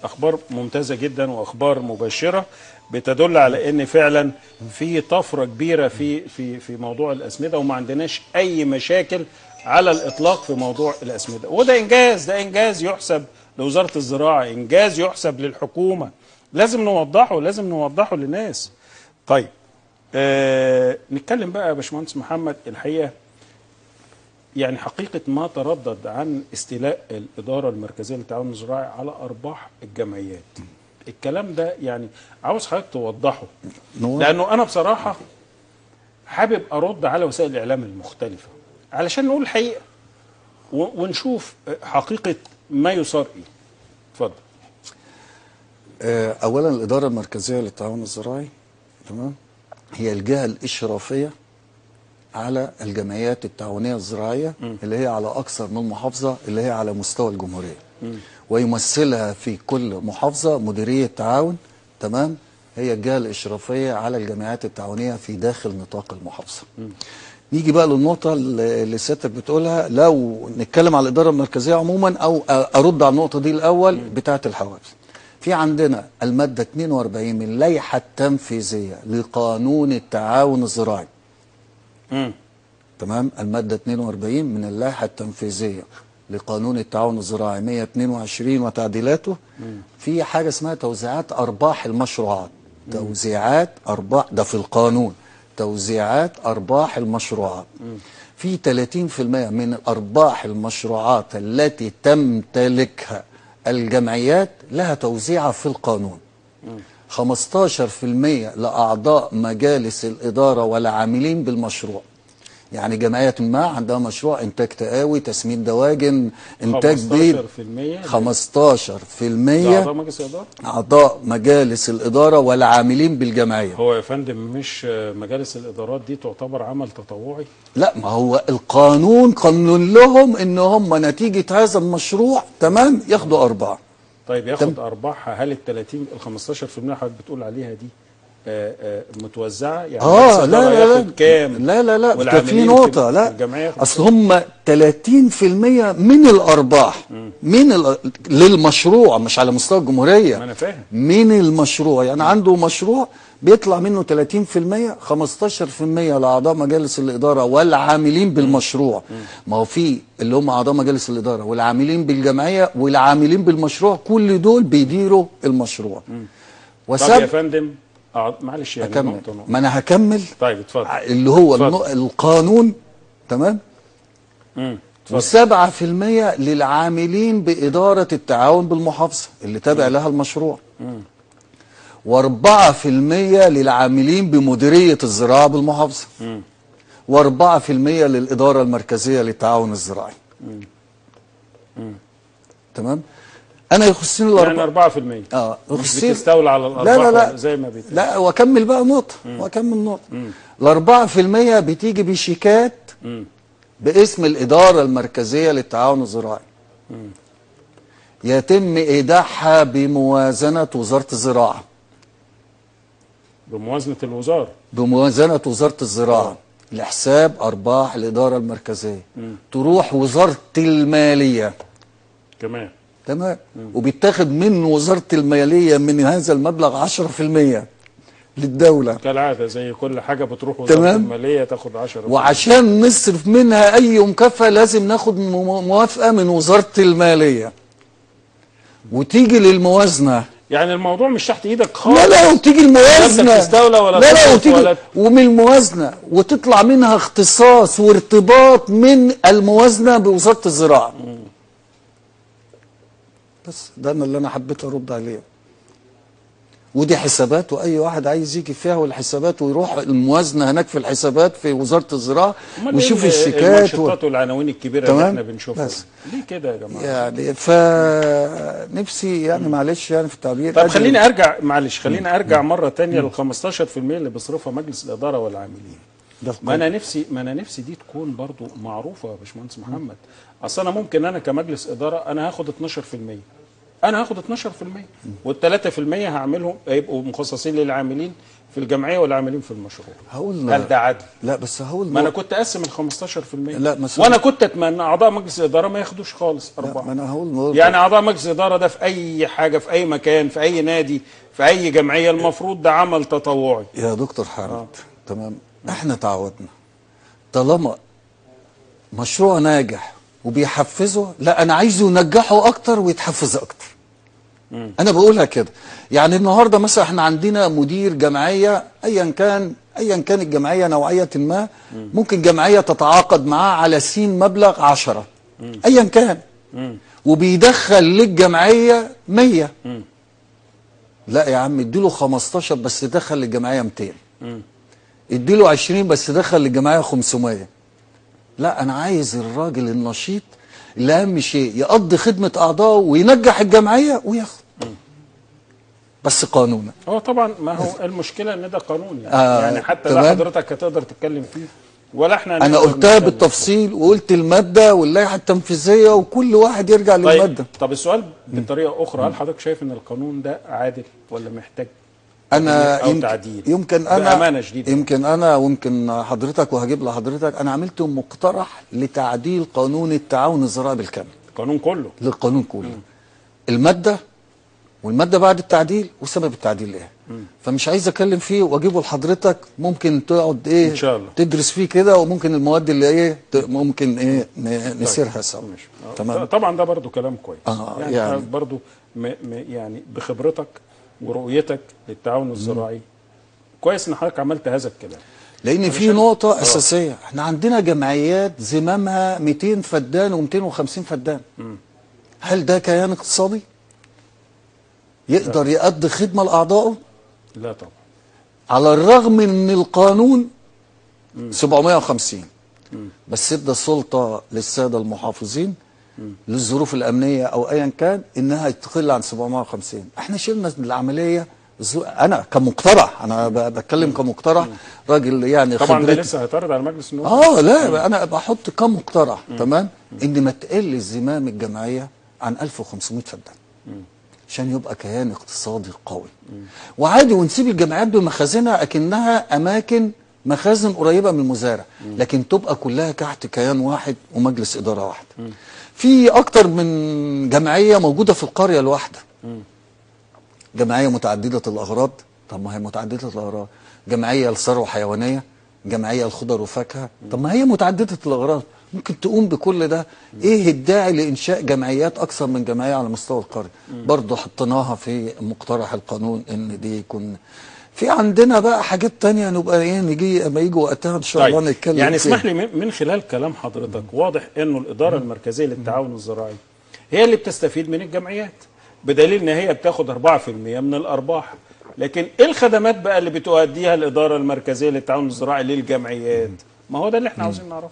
أخبار ممتازة جدا وأخبار مبشره بتدل على إن فعلا في طفرة كبيرة في في في موضوع الأسمدة وما عندناش أي مشاكل على الإطلاق في موضوع الأسمدة. وده إنجاز ده إنجاز يحسب لوزارة الزراعة إنجاز يحسب للحكومة. لازم نوضحه لازم نوضحه للناس. طيب آه نتكلم بقى يا باشمهندس محمد الحقيقة يعني حقيقة ما تردد عن استيلاء الإدارة المركزية للتعاون الزراعي على أرباح الجمعيات. الكلام ده يعني عاوز حضرتك توضحه. لأنه أنا بصراحة حابب أرد على وسائل الإعلام المختلفة. علشان نقول الحقيقة ونشوف حقيقة ما يصار إيه. اتفضل. آه، أولا الإدارة المركزية للتعاون الزراعي تمام هي الجهة الإشرافية على الجمعيات التعاونية الزراعية اللي هي على أكثر من محافظة اللي هي على مستوى الجمهورية. ويمثلها في كل محافظة مديرية تعاون تمام؟ هي الجهة الإشرافية على الجمعيات التعاونية في داخل نطاق المحافظة. نيجي بقى للنقطة اللي اللي سيادتك بتقولها. لو نتكلم على الإدارة المركزية عموما أو أرد على النقطة دي الأول بتاعة الحوافز. في عندنا المادة 42 من اللائحة التنفيذية لقانون التعاون الزراعي. مم. تمام؟ المادة 42 من اللائحة التنفيذية لقانون التعاون الزراعي 122 وتعديلاته. في حاجة اسمها توزيعات أرباح المشروعات. توزيعات أرباح ده في القانون. توزيعات أرباح المشروعات. في 30% من ارباح المشروعات التي تمتلكها الجمعيات لها توزيعها في القانون. 15% لأعضاء مجالس الإدارة والعاملين بالمشروع. يعني جمعية ما عندها مشروع إنتاج تقاوي تسميد دواجن إنتاج بيض. 15% 15% لأعضاء مجلس الإدارة؟ أعضاء مجالس الإدارة والعاملين بالجمعية. هو يا فندم مش مجالس الإدارات دي تعتبر عمل تطوعي؟ لا ما هو القانون قانون لهم إن هم نتيجة هذا المشروع تمام ياخدوا أربعة. طيب ياخد أرباحها هل ال 30 ال 15% اللي حضرتك بتقول عليها دي آه، آه، متوزعة؟ يعني آه لا لا لا. كام؟ لا لا لا. ده في في لا. أصل هم 30% من الأرباح من ال... للمشروع مش على مستوى الجمهورية. ما أنا فاهم. من المشروع. يعني عنده مشروع بيطلع منه 30% 15% لأعضاء مجالس الإدارة والعاملين بالمشروع. ما هو في اللي هم أعضاء مجالس الإدارة والعاملين بالجمعية والعاملين بالمشروع كل دول بيديروا المشروع. وسب طب يا فندم معلش يعني هكمل. ما أنا هكمل. طيب اتفضل. اللي هو اتفضل. القانون تمام؟ و7% للعاملين بإدارة التعاون بالمحافظة اللي تابع لها المشروع. مم. و4% للعاملين بمديرية الزراعة بالمحافظة. و4% للإدارة المركزية للتعاون الزراعي. مم. مم. تمام؟ أنا يخصني الأربعة. يعني 4% آه يخصني بتستولى على الارباح لا لا. لا زي ما بيتقال لا وأكمل بقى نقطة وأكمل نقطة. الأربعة في المية بتيجي بشيكات مم. باسم الإدارة المركزية للتعاون الزراعي. مم. يتم إيداعها بموازنة وزارة الزراعة. بموازنة الوزارة. بموازنة وزارة الزراعة. لحساب أرباح الإدارة المركزية. تروح وزارة المالية. كمان تمام. وبيتاخد من وزارة المالية من هذا المبلغ 10% للدولة. كالعادة زي كل حاجة بتروح وزارة تمام. المالية تاخد 10 وعشان نصرف منها أي مكافأة لازم ناخد مو- موافقة من وزارة المالية. وتيجي للموازنة. يعني الموضوع مش تحت إيدك خالص. لا لا وتيجي بتستولى ولا لا لا وتيجي ولا- ومن الموازنة وتطلع منها اختصاص وارتباط من الموازنة بوزارة الزراعة. بس ده أنا اللي أنا حبيت أرد عليه. ودي حسابات وأي واحد عايز يجي فيها والحسابات ويروح الموازنة هناك في الحسابات في وزارة الزراعة ويشوف إيه الشيكات و... المنشطات والعناوين الكبيرة اللي؟ إحنا بنشوفها؟ بس. ليه كده يا جماعة؟ يعني فنفسي يعني معلش يعني في التعبير طب خليني أرجع معلش خليني أرجع مرة تانية لل 15% اللي بيصرفها مجلس الإدارة والعاملين. ده ما أنا نفسي ما أنا نفسي دي تكون برضو معروفة يا باشمهندس محمد. أصل أنا ممكن أنا كمجلس إدارة أنا هاخد 12% أنا هاخد 12% وال 3% هعملهم هيبقوا مخصصين للعاملين في الجمعية والعاملين في المشروع. هقول هل ده عدل؟ لا بس هقول ما أنا كنت أقسم ال 15% لا، مثلا- وأنا كنت أتمنى أعضاء مجلس الإدارة ما ياخدوش خالص أربعة. ما أنا هقول. يعني أعضاء مجلس الإدارة ده في أي حاجة في أي مكان في أي نادي في أي جمعية المفروض ده عمل تطوعي. يا دكتور حامد تمام. إحنا تعودنا. طالما مشروع ناجح وبيحفزه لا أنا عايزه ينجحه أكتر ويتحفز أكتر. أنا بقولها كده. يعني النهارده مثلا إحنا عندنا مدير جمعية ايا كان ايا كان الجمعيه نوعية ما ممكن جمعية تتعاقد معاه على سين مبلغ عشرة. ايا كان. وبيدخل للجمعية 100 لا يا عم اديله 15 بس دخل للجمعية 200 اديله 20 بس دخل للجمعية 500 لا أنا عايز الراجل النشيط اللي اهم شيء يقضي خدمة اعضائه وينجح الجمعية وياخد. بس قانونا. هو طبعا ما هو المشكلة إن ده قانون يعني, آه، يعني حتى لا. حضرتك هتقدر تتكلم فيه ولا إحنا أنا قلتها. بالتفصيل وقلت المادة واللائحة التنفيذية وكل واحد يرجع طيب للمادة. طب السؤال بطريقة أخرى هل حضرتك شايف إن القانون ده عادل ولا محتاج؟ أنا تغيير أو يمكن, تعديل. يمكن أنا بأمانة شديدة. يمكن أنا ويمكن حضرتك وهجيب لحضرتك أنا عملت مقترح لتعديل قانون التعاون الزراعي بالكامل. القانون كله. للقانون كله. المادة والمادة بعد التعديل وسبب التعديل إيه. فمش عايز أتكلم فيه وأجيبه لحضرتك ممكن تقعد إيه إن شاء الله. تدرس فيه كده وممكن المواد اللي إيه ممكن إيه نسيرها سوا. ماشي. آه، تمام؟ طبعا ده برضو كلام كويس. آه، يعني, يعني. يعني برضو م م يعني بخبرتك ورؤيتك للتعاون الزراعي. كويس إن حضرتك عملت هذا الكلام. لأن في نقطة أساسية. إحنا عندنا جمعيات زمامها 200 فدان و250 فدان. هل ده كيان اقتصادي؟ يقدر يؤدي خدمة لأعضائه؟ لا طبعا. على الرغم من القانون 750 بس ادى السلطة للسادة المحافظين للظروف الأمنية أو ايا كان إنها تقل عن 750 إحنا شلنا العملية أنا كمقترح أنا بتكلم كمقترح راجل يعني طبعا ده لسه هيتعرض على مجلس النواب. آه لا أنا بحط كم مقترح تمام؟ إن ما تقل زمام الجمعية عن 1500 فدان عشان يبقى كيان اقتصادي قوي. وعادي ونسيب الجمعيات بمخازنها أكنها أماكن مخازن قريبة من المزارع. لكن تبقى كلها تحت كيان واحد ومجلس إدارة واحد. في أكتر من جمعية موجودة في القرية الواحدة. جمعية متعددة الاغراض طب ما هي متعددة الاغراض جمعية للثروه حيوانيه جمعية للخضر وفاكهة. طب ما هي متعددة الاغراض ممكن تقوم بكل ده. إيه الداعي لإنشاء جمعيات أكثر من جمعية على مستوى القرية؟ برضه حطيناها في مقترح القانون إن دي يكون في عندنا بقى حاجات تانية نبقى إيه نيجي اما يجي وقتها إن شاء الله نتكلم يعني. اسمح لي من خلال كلام حضرتك واضح إنه الإدارة المركزية للتعاون الزراعي هي اللي بتستفيد من الجمعيات بدليل إن هي بتاخد 4% من الأرباح. لكن إيه الخدمات بقى اللي بتؤديها الإدارة المركزية للتعاون الزراعي للجمعيات؟ ما هو ده اللي إحنا عاوزين نعرفه.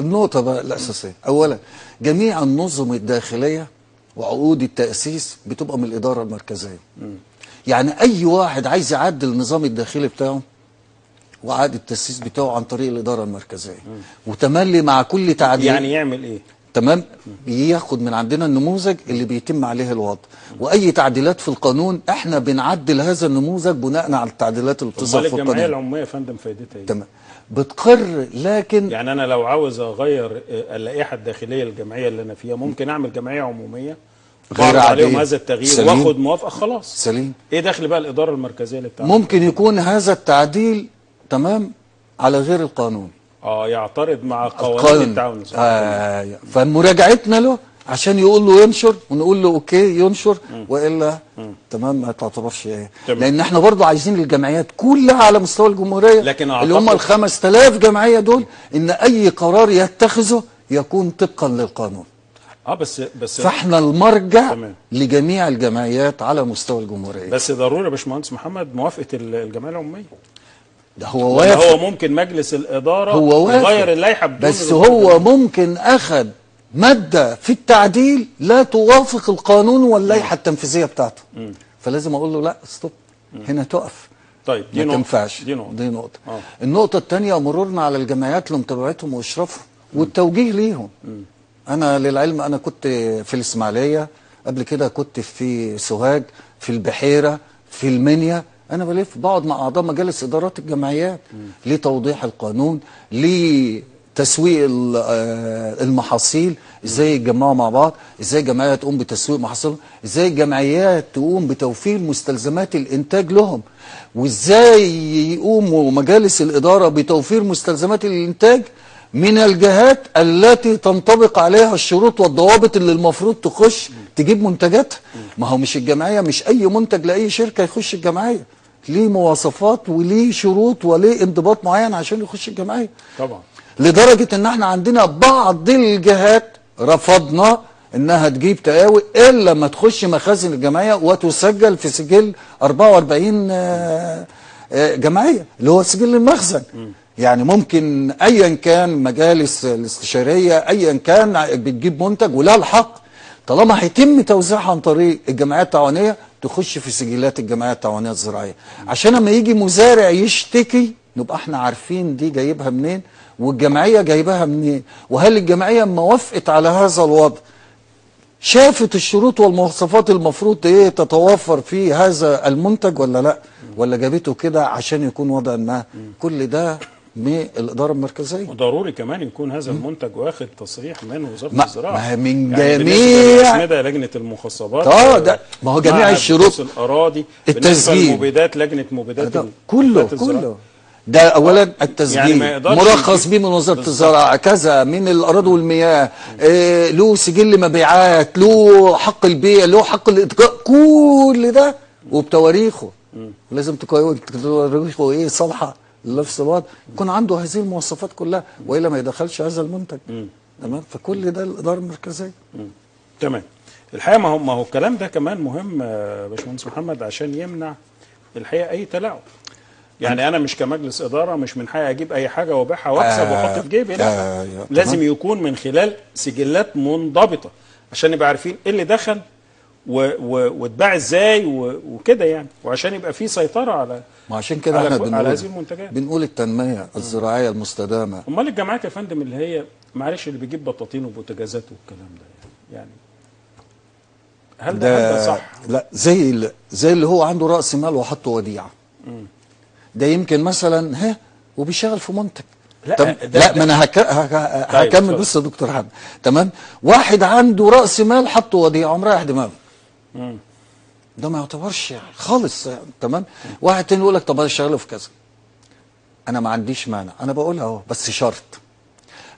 النقطة بقى الأساسية. أولا جميع النظم الداخلية وعقود التأسيس بتبقى من الإدارة المركزية. يعني أي واحد عايز يعدل النظام الداخلي بتاعه وعقد التأسيس بتاعه عن طريق الإدارة المركزية. وتملي مع كل تعديل. يعني يعمل إيه؟ تمام؟ بياخد من عندنا النموذج اللي بيتم عليه الوضع. وأي تعديلات في القانون إحنا بنعدل هذا النموذج بناء على التعديلات اللي أمال في الجمعية القانون العمومية يا فندم فايدتها إيه؟ تمام. بتقر لكن يعني أنا لو عاوز أغير آه، اللائحة الداخلية للجمعيه اللي أنا فيها ممكن أعمل جمعية عمومية؟ غير عليهم. هذا التغيير سليم. واخد موافقة خلاص. سليم. إيه دخل بقى الإدارة المركزية للتعاون ممكن يكون هذا التعديل تمام على غير القانون. آه يعترض مع قوانين التعاون. آه فمراجعتنا له عشان يقول له ينشر ونقول له أوكي ينشر وإلا تمام ما تعتبرش إيه. لأن إحنا برضو عايزين الجمعيات كلها على مستوى الجمهورية لكن اللي هم ال 5000 جمعية دول إن أي قرار يتخذه يكون طبقا للقانون. آه بس بس فاحنا المرجع تمام. لجميع الجمعيات على مستوى الجمهورية. بس ضروري يا باشمهندس محمد موافقة ال- الجمعية العمومية. ده هو ولا وافق. هو ممكن مجلس الإدارة هو وافق. يغير اللائحة بدون بس. هو ممكن أخذ مادة في التعديل لا توافق القانون واللائحة التنفيذية بتاعته. فلازم أقول له لا ستوب هنا تقف. طيب دي ما نقطة. تنفعش. دي نقطة. دي نقطة. آه. النقطة الثانية مرورنا على الجمعيات لمتابعتهم وإشرافهم والتوجيه ليهم. أنا للعلم أنا كنت في الإسماعيلية قبل كده كنت في سوهاج في البحيرة في المنيا. أنا بلف بقعد مع أعضاء مجالس إدارات الجمعيات لتوضيح القانون لتسويق آه، المحاصيل إزاي يتجمعوا مع بعض إزاي الجمعيه تقوم بتسويق محاصيلهم إزاي الجمعيات تقوم بتوفير مستلزمات الإنتاج لهم وإزاي يقوموا مجالس الإدارة بتوفير مستلزمات الإنتاج. من الجهات التي تنطبق عليها الشروط والضوابط اللي المفروض تخش تجيب منتجاتها ما هو مش الجمعية مش أي منتج لأي شركة يخش الجمعية. ليه مواصفات وليه شروط وليه انضباط معين عشان يخش الجمعية؟ طبعا. لدرجة إن إحنا عندنا بعض الجهات رفضنا إنها تجيب تقاوي إلا لما تخش مخازن الجمعية وتسجل في سجل 44 آه، آه، جمعية اللي هو سجل المخزن. يعني ممكن ايا كان مجالس الاستشارية ايا كان بتجيب منتج ولها الحق طالما هيتم توزيعها عن طريق الجمعيات التعاونية تخش في سجلات الجمعيات التعاونية الزراعية. عشان لما يجي مزارع يشتكي نبقى إحنا عارفين دي جايبها منين والجمعية جايبها منين وهل الجمعية لما وافقت على هذا الوضع شافت الشروط والمواصفات المفروض إيه تتوفر في هذا المنتج ولا لأ؟ ولا جابته كده عشان يكون وضع ما؟ كل ده من الاداره المركزيه وضروري كمان يكون هذا المنتج واخد تصريح من وزاره الزراعه ما هي من يعني جميع- للأسمدة لجنه المخصبات آه، ده- ما هو جميع الشروط. الاراضي التسجيل. للمبيدات لجنه مبيدات ده ال- كله مبيدات. كله ده اولا التسجيل يعني مرخص بيه من وزاره الزراعه كذا من الاراضي والمياه إيه له سجل مبيعات له حق البيع له حق الاتقاء كل ده وبتواريخه لازم تكون تواريخه إيه صالحه لنفس الوضع يكون عنده هذه المواصفات كلها وإلا ما يدخلش هذا المنتج. تمام؟ فكل ده الإدارة المركزية. تمام. الحقيقة ما هو ما هو الكلام ده كمان مهم يا باشمهندس محمد عشان يمنع الحقيقة أي تلاعب. يعني أنا مش كمجلس إدارة مش من حقي أجيب أي حاجة وأبيعها وأكسب آه، وأحط في جيبي لا. آه، لازم. يكون من خلال سجلات منضبطة عشان نبقى عارفين إيه اللي دخل واتباع إزاي وكده يعني. وعشان يبقى في سيطرة على ما عشان كده إحنا كل- على بنقول هذه المنتجات. بنقول التنمية الزراعية المستدامة. أمال الجامعات يا فندم اللي هي معلش اللي بيجيب بطاطين وبوتاجازات والكلام ده يعني, يعني هل ده, ده صح؟ لا زي زي اللي هو عنده رأس مال وحطه وديعة. ده يمكن مثلا ها وبيشتغل في منتج. لا، ده- لا ده- ما أنا هك... هك... طيب، هكمل. بس يا دكتور حمد تمام؟ واحد عنده رأس مال حطه وديعة ومريح دماغه ده ما يعتبرش يعني. خالص يعني تمام؟ واحد تاني يقول لك طب أنا اشتغله في كذا. أنا ما عنديش مانع. أنا بقولها أهو بس شرط.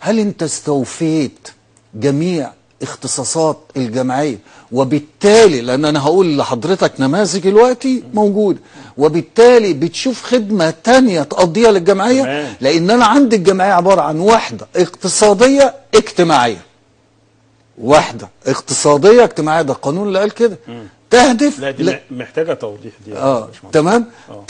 هل أنت استوفيت جميع اختصاصات الجمعية؟ وبالتالي لأن أنا هقول لحضرتك نماذج دلوقتي موجوده وبالتالي بتشوف خدمة تانية تقضيها للجمعية. لأن أنا عندي الجمعية عبارة عن وحده اقتصادية اجتماعية. وحدة اقتصادية اجتماعية ده القانون اللي قال كده. تهدف لا دي ل- محتاجة توضيح دي. آه. تمام؟ آه.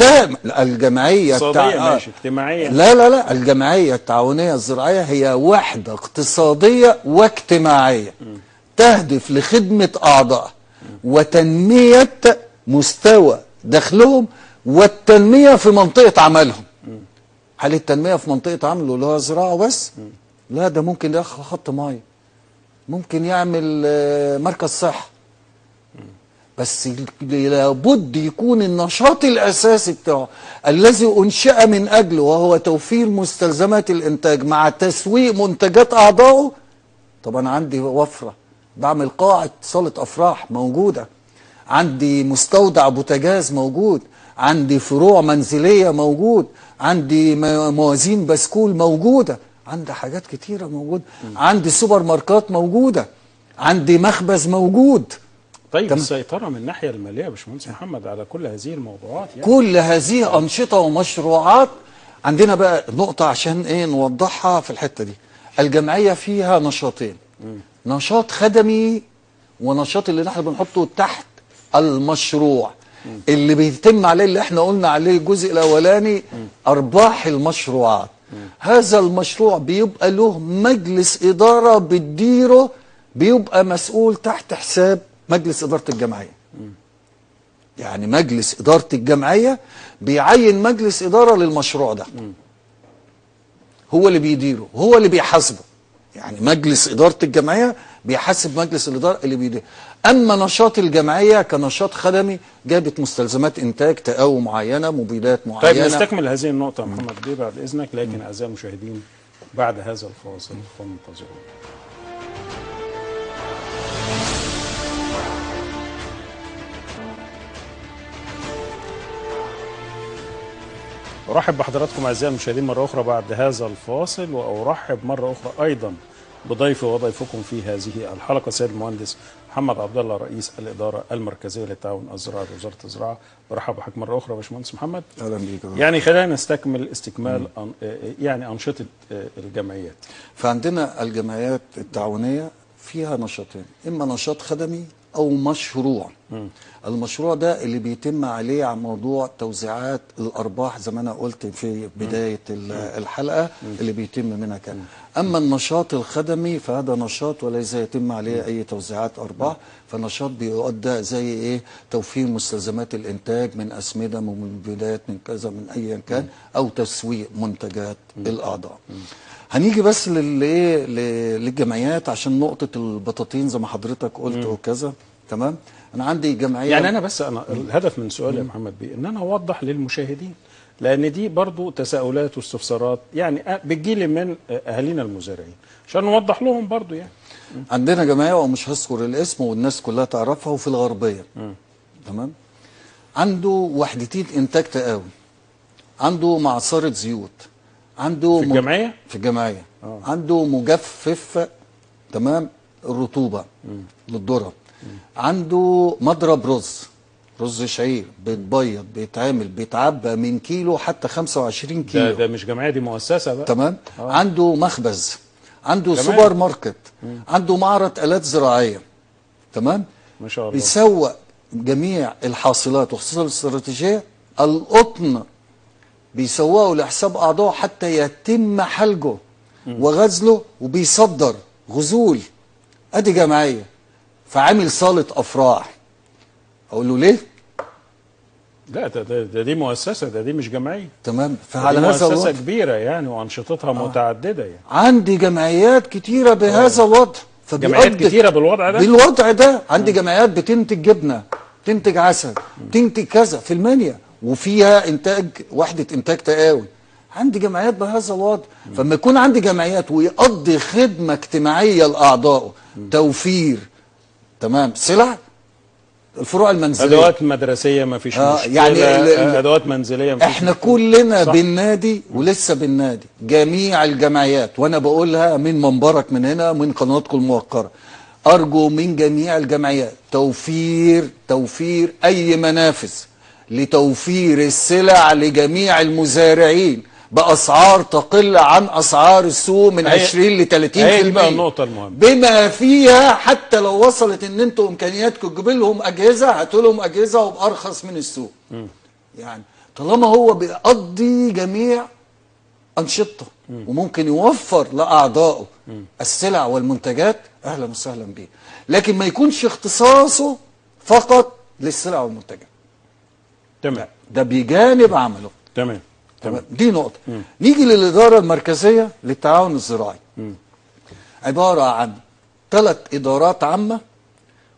الجمعية التع- آه. ماشي، اجتماعية. لا لا لا الجمعية التعاونية الزراعية هي وحدة اقتصادية واجتماعية تهدف لخدمة اعضائها وتنمية مستوى دخلهم والتنمية في منطقة عملهم. هل التنمية في منطقة عمله اللي هو زراعة بس؟ لا ده ممكن ياخد خط مية. ممكن يعمل آه، مركز صحه بس لابد يكون النشاط الأساسي بتاعه الذي أنشأ من أجله وهو توفير مستلزمات الإنتاج مع تسويق منتجات اعضائه طب أنا عندي وفرة. بعمل قاعة صالة أفراح موجودة. عندي مستودع بوتاجاز موجود. عندي فروع منزلية موجود. عندي موازين بسكول موجودة. عندي حاجات كتيرة موجودة. عندي سوبر ماركات موجودة. عندي مخبز موجود. طيب تمام. السيطرة من الناحية المالية يا باشمهندس محمد على كل هذه الموضوعات يعني. كل هذه أنشطة ومشروعات. عندنا بقى نقطة عشان إيه نوضحها في الحتة دي. الجمعية فيها نشاطين. نشاط خدمي ونشاط اللي نحن بنحطه تحت المشروع. اللي بيتم عليه اللي إحنا قلنا عليه الجزء الأولاني أرباح المشروعات. هذا المشروع بيبقى له مجلس إدارة بتديره بيبقى مسؤول تحت حساب مجلس إدارة الجمعية. يعني مجلس إدارة الجمعية بيعين مجلس إدارة للمشروع ده. هو اللي بيديره هو اللي بيحاسبه. يعني مجلس إدارة الجمعية بيحاسب مجلس الإدارة اللي بيديره أما نشاط الجمعية كنشاط خدمي جابت مستلزمات إنتاج تقاوي معينة مبيدات طيب معينة. نستكمل هذه النقطة يا محمد بيه بعد إذنك لكن أعزائي المشاهدين بعد هذا الفاصل فانتظروا أرحب بحضراتكم أعزائي المشاهدين مرة أخرى بعد هذا الفاصل وأرحب مرة أخرى أيضا بضيفي وضيفكم في هذه الحلقة السيد المهندس محمد عبد الله رئيس الإدارة المركزية للتعاون الزراعي بوزارة الزراعة. برحب بحضرتك مرة أخرى يا باشمهندس محمد. أهلا بيك. يعني خلينا نستكمل استكمال أن- يعني أنشطة الجمعيات. فعندنا الجمعيات التعاونية فيها نشاطين إما نشاط خدمي أو مشروع. المشروع ده اللي بيتم عليه عن موضوع توزيعات الأرباح زي ما أنا قلت في بداية ال- الحلقة اللي بيتم منها كان أما النشاط الخدمي فهذا نشاط وليس يتم عليه أي توزيعات أرباح فنشاط بيؤدى زي إيه؟ توفير مستلزمات الإنتاج من أسمدة من بدايات من كذا من أيا كان أو تسويق منتجات الأعضاء. هنيجي بس إيه؟ للجمعيات عشان نقطة البطاطين زي ما حضرتك قلت وكذا تمام؟ أنا عندي جمعية. يعني أنا بس أنا الهدف من سؤالي يا محمد بيه إن أنا أوضح للمشاهدين لأن دي برضو تساؤلات واستفسارات. يعني بتجيلي من أهالينا المزارعين عشان نوضح لهم برضو يعني. عندنا جمعية ومش هذكر الاسم والناس كلها تعرفها وفي الغربية. تمام؟ عنده وحدتين إنتاج تقاوي. عنده معصرة زيوت. عنده في الجمعية؟ في الجمعية. آه. عنده مجفف تمام؟ الرطوبة. للذرة. عنده مضرب رز رز شعير بيتبيض بيتعمل بيتعبى من كيلو حتى 25 ده كيلو. ده مش جمعية دي مؤسسة بقى. تمام؟ عنده مخبز عنده تمام. سوبر ماركت عنده معرض آلات زراعية. تمام؟ ما شاء الله. بيسوق جميع الحاصلات وخصوصا الاستراتيجية. القطن بيسوقه لحساب أعضائه حتى يتم حلجه وغزله وبيصدر غزول. أدي جمعية. فعامل صالة أفراح. أقول له ليه؟ لا ده, ده, ده دي مؤسسة ده دي مش جمعية. تمام. فعلى هذا مؤسسة الوضع. كبيرة يعني وأنشطتها متعددة يعني. عندي جمعيات كتيرة بهذا الوضع. جمعيات كتيرة بالوضع ده؟ بالوضع ده. عندي جمعيات بتنتج جبنة تنتج عسل تنتج كذا في المنيا وفيها إنتاج وحدة إنتاج تقاوي عندي جمعيات بهذا الوضع. فلما يكون عندي جمعيات ويقضي خدمة اجتماعية لأعضائه توفير تمام. سلع الفروع المنزلية. أدوات مدرسية ما فيش آه، مشكلة. يعني ال- أدوات منزلية ما فيش إحنا مشكلة. كلنا صح. بالنادي ولسه بالنادي جميع الجمعيات وأنا بقولها من منبرك من هنا من قناتكم الموقرة. أرجو من جميع الجمعيات توفير توفير أي منافذ لتوفير السلع لجميع المزارعين. بأسعار تقل عن أسعار السوق من هي- 20 ل 30% هي بقى النقطة المهمة. بما فيها حتى لو وصلت إن أنتوا إمكانياتكم تجيب لهم أجهزة هاتوا لهم أجهزة وبأرخص من السوق. يعني طالما هو بيقضي جميع أنشطته وممكن يوفر لأعضائه السلع والمنتجات أهلا وسهلا بيه. لكن ما يكونش اختصاصه فقط للسلع والمنتجات. تمام. ده بجانب عمله. تمام. تمام. دي نقطة. نيجي للإدارة المركزية للتعاون الزراعي. عبارة عن ثلاث إدارات عامة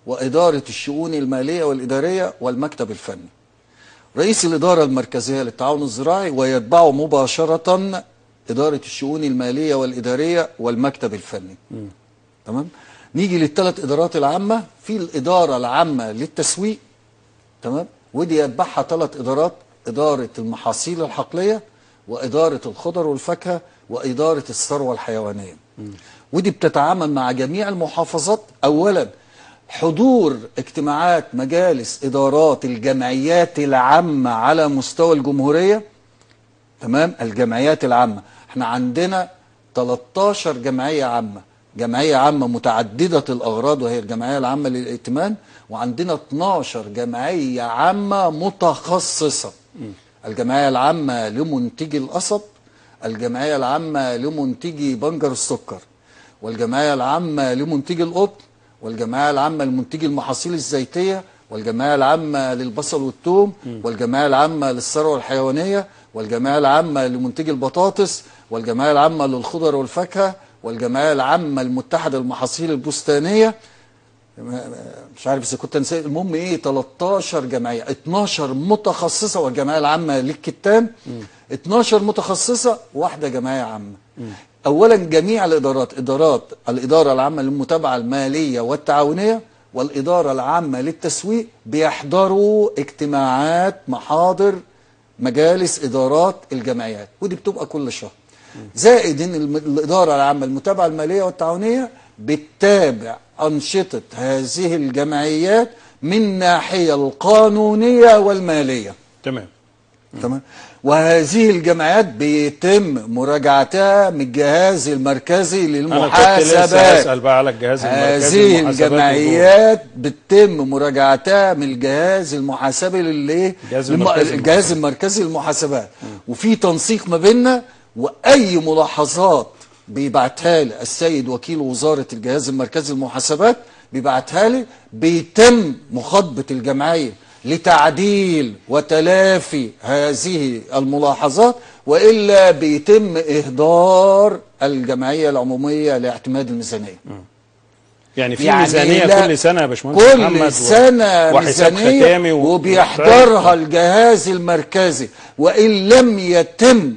وإدارة الشؤون المالية والإدارية والمكتب الفني. رئيس الإدارة المركزية للتعاون الزراعي ويتبعه مباشرة إدارة الشؤون المالية والإدارية والمكتب الفني. تمام. نيجي للثلاث إدارات العامة. في الإدارة العامة للتسويق. تمام. ودي يتبعها ثلاث إدارات إدارة المحاصيل الحقلية وإدارة الخضر والفاكهة وإدارة الثروة الحيوانية. ودي بتتعامل مع جميع المحافظات. اولا حضور اجتماعات مجالس إدارات الجمعيات العامة على مستوى الجمهورية. تمام؟ الجمعيات العامة. إحنا عندنا 13 جمعية عامة. جمعية عامة متعددة الأغراض وهي الجمعية العامة للائتمان. وعندنا 12 جمعية عامة متخصصة. الجمعية العامة لمنتجي القصب الجمعية العامة لمنتجي بنجر السكر والجمعية العامة لمنتجي القطن والجمعية العامة لمنتجي المحاصيل الزيتية والجمعية العامة للبصل والثوم والجمعية العامة للثروة الحيوانية والجمعية العامة لمنتجي البطاطس والجمعية العامة للخضر والفاكهة والجمعية العامة المتحدة للمحاصيل البستانية مش عارف إذا كنت نسيت. المهم إيه؟ 13 جمعية. 12 متخصصة والجمعية العامة للكتان. 12 متخصصة واحدة جمعية عامة. اولا جميع الإدارات. إدارات الإدارة العامة للمتابعة المالية والتعاونية والإدارة العامة للتسويق. بيحضروا اجتماعات محاضر مجالس إدارات الجمعيات. ودي بتبقى كل شهر. زائد إن الإدارة العامة للمتابعه المالية والتعاونية بتتابع أنشطة هذه الجمعيات من الناحيه القانونية والمالية. تمام. تمام؟ وهذه الجمعيات بيتم مراجعتها من الجهاز المركزي للمحاسبات. أسأل بقى على الجهاز المركزي هذه الجمعيات بتتم مراجعتها من الجهاز المحاسبي للإيه؟ الجهاز المركزي الجهاز المركزي للمحاسبات. وفي تنسيق ما بيننا وأي ملاحظات بيبعتها لي السيد وكيل وزارة الجهاز المركزي للمحاسبات بيبعتها لي بيتم مخاطبة الجمعية لتعديل وتلافي هذه الملاحظات وإلا بيتم إهدار الجمعية العمومية لاعتماد الميزانية. يعني في يعني ميزانية لا، كل سنة يا باشمهندس محمد كل و- سنة وحساب ميزانية و- وبيحضرها الجهاز المركزي وإن لم يتم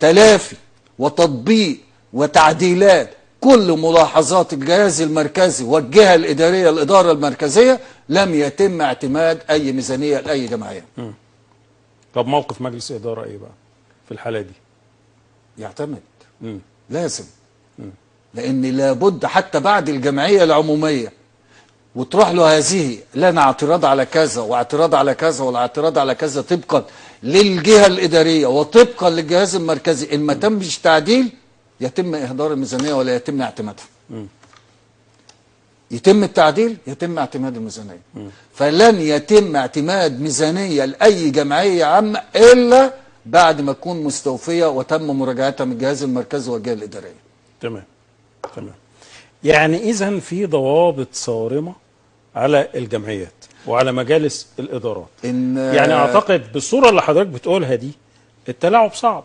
تلافي وتطبيق وتعديلات كل ملاحظات الجهاز المركزي والجهة الإدارية الإدارة المركزية لم يتم اعتماد أي ميزانية لأي جمعية. طب موقف مجلس إدارة إيه بقى في الحالة دي؟ يعتمد. مم. لازم. لأن لابد حتى بعد الجمعية العمومية وتروح له هذه لنا اعتراض على كذا واعتراض على كذا والاعتراض على كذا طبقا للجهة الإدارية وطبقا للجهاز المركزي إن ما تمش تعديل يتم إهدار الميزانية ولا يتم اعتمادها. يتم التعديل يتم اعتماد الميزانية. فلن يتم اعتماد ميزانية لأي جمعية عامة إلا بعد ما تكون مستوفية وتم مراجعتها من الجهاز المركزي والجهة الإدارية. تمام تمام يعني اذا في ضوابط صارمة على الجمعيات وعلى مجالس الإدارات. إن يعني أعتقد بالصورة اللي حضرتك بتقولها دي التلاعب صعب.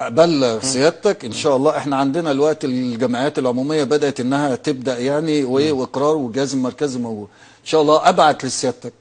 بلغ سيادتك إن شاء الله إحنا عندنا الوقت الجمعيات العمومية بدأت إنها تبدأ يعني وإقرار والجهاز المركزي موجود. إن شاء الله أبعت لسيادتك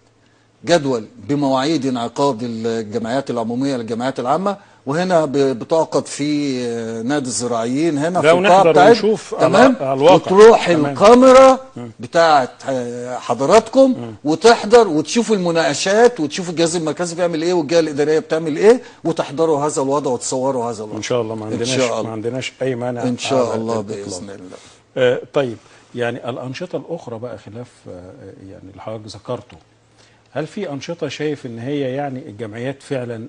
جدول بمواعيد انعقاد الجمعيات العمومية للجمعيات العامة. وهنا بتعقد في آه، نادي الزراعيين هنا في القاعه بتاعت ونشوف تمام على الواقع. وتروح تمام. الكاميرا بتاعت آه، حضراتكم وتحضر وتشوف المناقشات وتشوف الجهاز المركزي بيعمل إيه والجهة الإدارية بتعمل إيه وتحضروا هذا الوضع وتصوروا هذا الوضع إن شاء الله ما عندناش شاء ما الله. عندناش أي مانع إن شاء الله. بإذن الله آه طيب يعني الأنشطة الأخرى بقى خلاف آه يعني اللي حضرتك ذكرته هل في أنشطة شايف إن هي يعني الجمعيات فعلا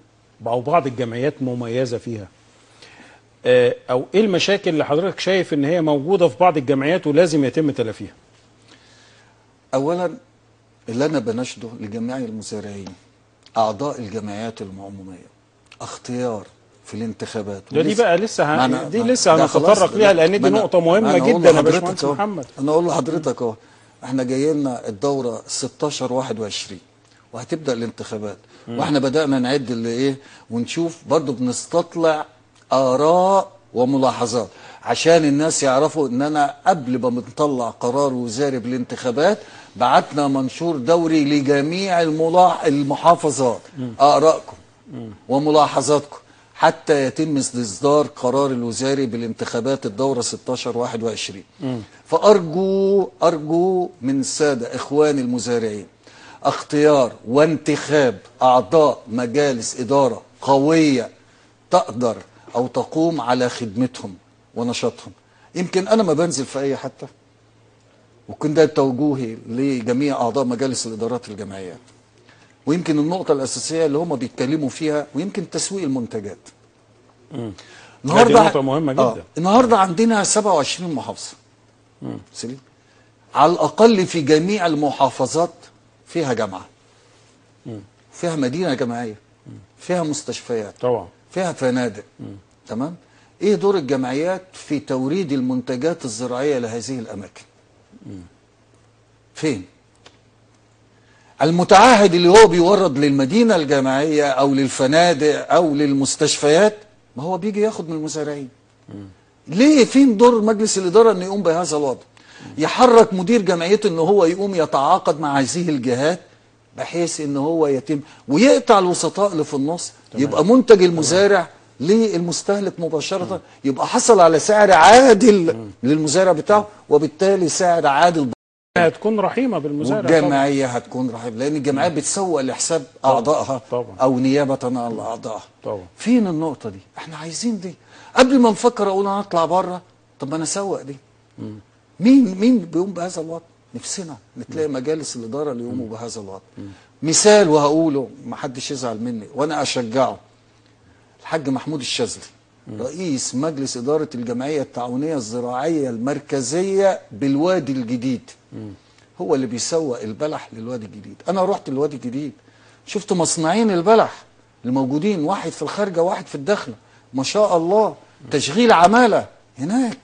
أو بعض الجمعيات مميزة فيها. آه أو إيه المشاكل اللي حضرتك شايف إن هي موجودة في بعض الجمعيات ولازم يتم تلافيها؟ اولا اللي أنا بناشده لجميع المزارعين أعضاء الجمعيات العموميه أختيار في الانتخابات. ده دي بقى لسه ما ه... أنا- دي لسه هنتطرق ليها لأن دي أنا- نقطة مهمة أنا جدا يا باشمهندس. محمد. أنا أقول لحضرتك أهو إحنا جاي لنا الدوره 16 21 وهتبدأ الانتخابات. وإحنا بدأنا نعد اللي إيه ونشوف برضو بنستطلع آراء وملاحظات عشان الناس يعرفوا إن أنا قبل ما بنطلع قرار وزاري بالانتخابات بعتنا منشور دوري لجميع الملاح المحافظات. آرائكم وملاحظاتكم. حتى يتم استصدار قرار الوزاري بالانتخابات الدورة 16 21 فأرجو أرجو من السادة إخواني المزارعين اختيار وانتخاب أعضاء مجالس إدارة قوية تقدر أو تقوم على خدمتهم ونشاطهم. يمكن أنا ما بنزل في أي حتة وكنت ده توجهي لجميع أعضاء مجالس الإدارات الجمعيات ويمكن النقطة الأساسية اللي هم بيتكلموا فيها ويمكن تسويق المنتجات. دي نقطة مهمة آه جدا. النهارده عندنا 27 محافظة. سليم. على الأقل في جميع المحافظات فيها جامعة. فيها مدينة جامعية. فيها مستشفيات. طبعا. فيها فنادق. تمام؟ إيه دور الجمعيات في توريد المنتجات الزراعية لهذه الأماكن؟ فين؟ المتعهد اللي هو بيورد للمدينة الجامعية أو للفنادق أو للمستشفيات ما هو بيجي ياخد من المزارعين. ليه؟ فين دور مجلس الإدارة إنه يقوم بهذا الوضع؟ يحرك مدير جمعيته ان هو يقوم يتعاقد مع هذه الجهات بحيث ان هو يتم ويقطع الوسطاء اللي في النص يبقى منتج المزارع للمستهلك مباشرة يبقى حصل على سعر عادل للمزارع بتاعه وبالتالي سعر عادل هتكون رحيمة بالمزارع طبعا. والجمعية هتكون رحيم لأن الجمعية بتسوق لحساب أعضائها طبعا. أو نيابة عن اعضائها طبعا. فين النقطة دي؟ إحنا عايزين دي. قبل ما نفكر أقول أنا هطلع بره طب ما أنا أسوق دي. مين مين بيقوم بهذا الوضع؟ نفسنا. نتلاقي مجالس الإدارة اللي يقوموا بهذا الوضع. مثال وهقوله ما حدش يزعل مني وأنا أشجعه. الحاج محمود الشاذلي رئيس مجلس إدارة الجمعية التعاونية الزراعية المركزية بالوادي الجديد. هو اللي بيسوق البلح للوادي الجديد. أنا رحت الوادي الجديد. شفت مصنعين البلح اللي موجودين واحد في الخارجة واحد في الداخلة. ما شاء الله. تشغيل عمالة هناك.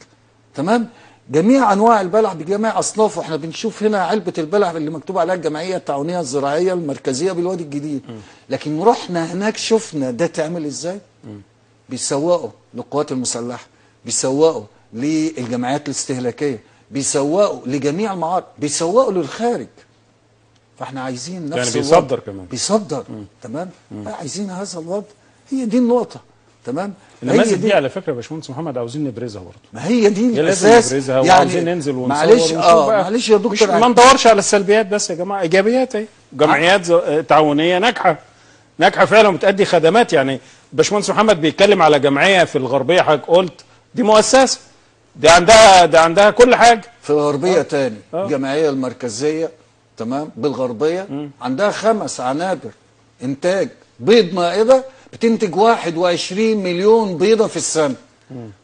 تمام؟ جميع أنواع البلح بجميع أصنافه. إحنا بنشوف هنا علبة البلح اللي مكتوب عليها الجمعية التعاونية الزراعية المركزية بالوادي الجديد. لكن رحنا هناك شفنا ده تعمل إزاي؟ بيسوقوا للقوات المسلحة بيسوقوا للجمعيات الاستهلاكية بيسوقوا لجميع المعارض بيسوقوا للخارج. فإحنا عايزين نفس يعني. بيصدر كمان. بيصدر تمام؟ عايزين هذا الوضع. هي دي النقطة تمام؟ النماذج دي على فكرة يا باشمهندس محمد عاوزين نبرزها برضه. ما هي دي؟ الاساس نبرزها وعاوزين ننزل ونصور معلش آه. معلش يا دكتور ما ندورش على السلبيات بس يا جماعة. إيجابيات أهي. جمعيات ز- تعاونية ناجحة. ناجحة فعلا وبتأدي خدمات. يعني باشمهندس محمد بيتكلم على جمعية في الغربية حضرتك قلت. دي مؤسسة. دي عندها ده عندها كل حاجة. في الغربية تاني. آه. الجمعية المركزية تمام بالغربية. عندها خمس عنابر. إنتاج بيض مائدة. بتنتج 21 مليون بيضة في السنة.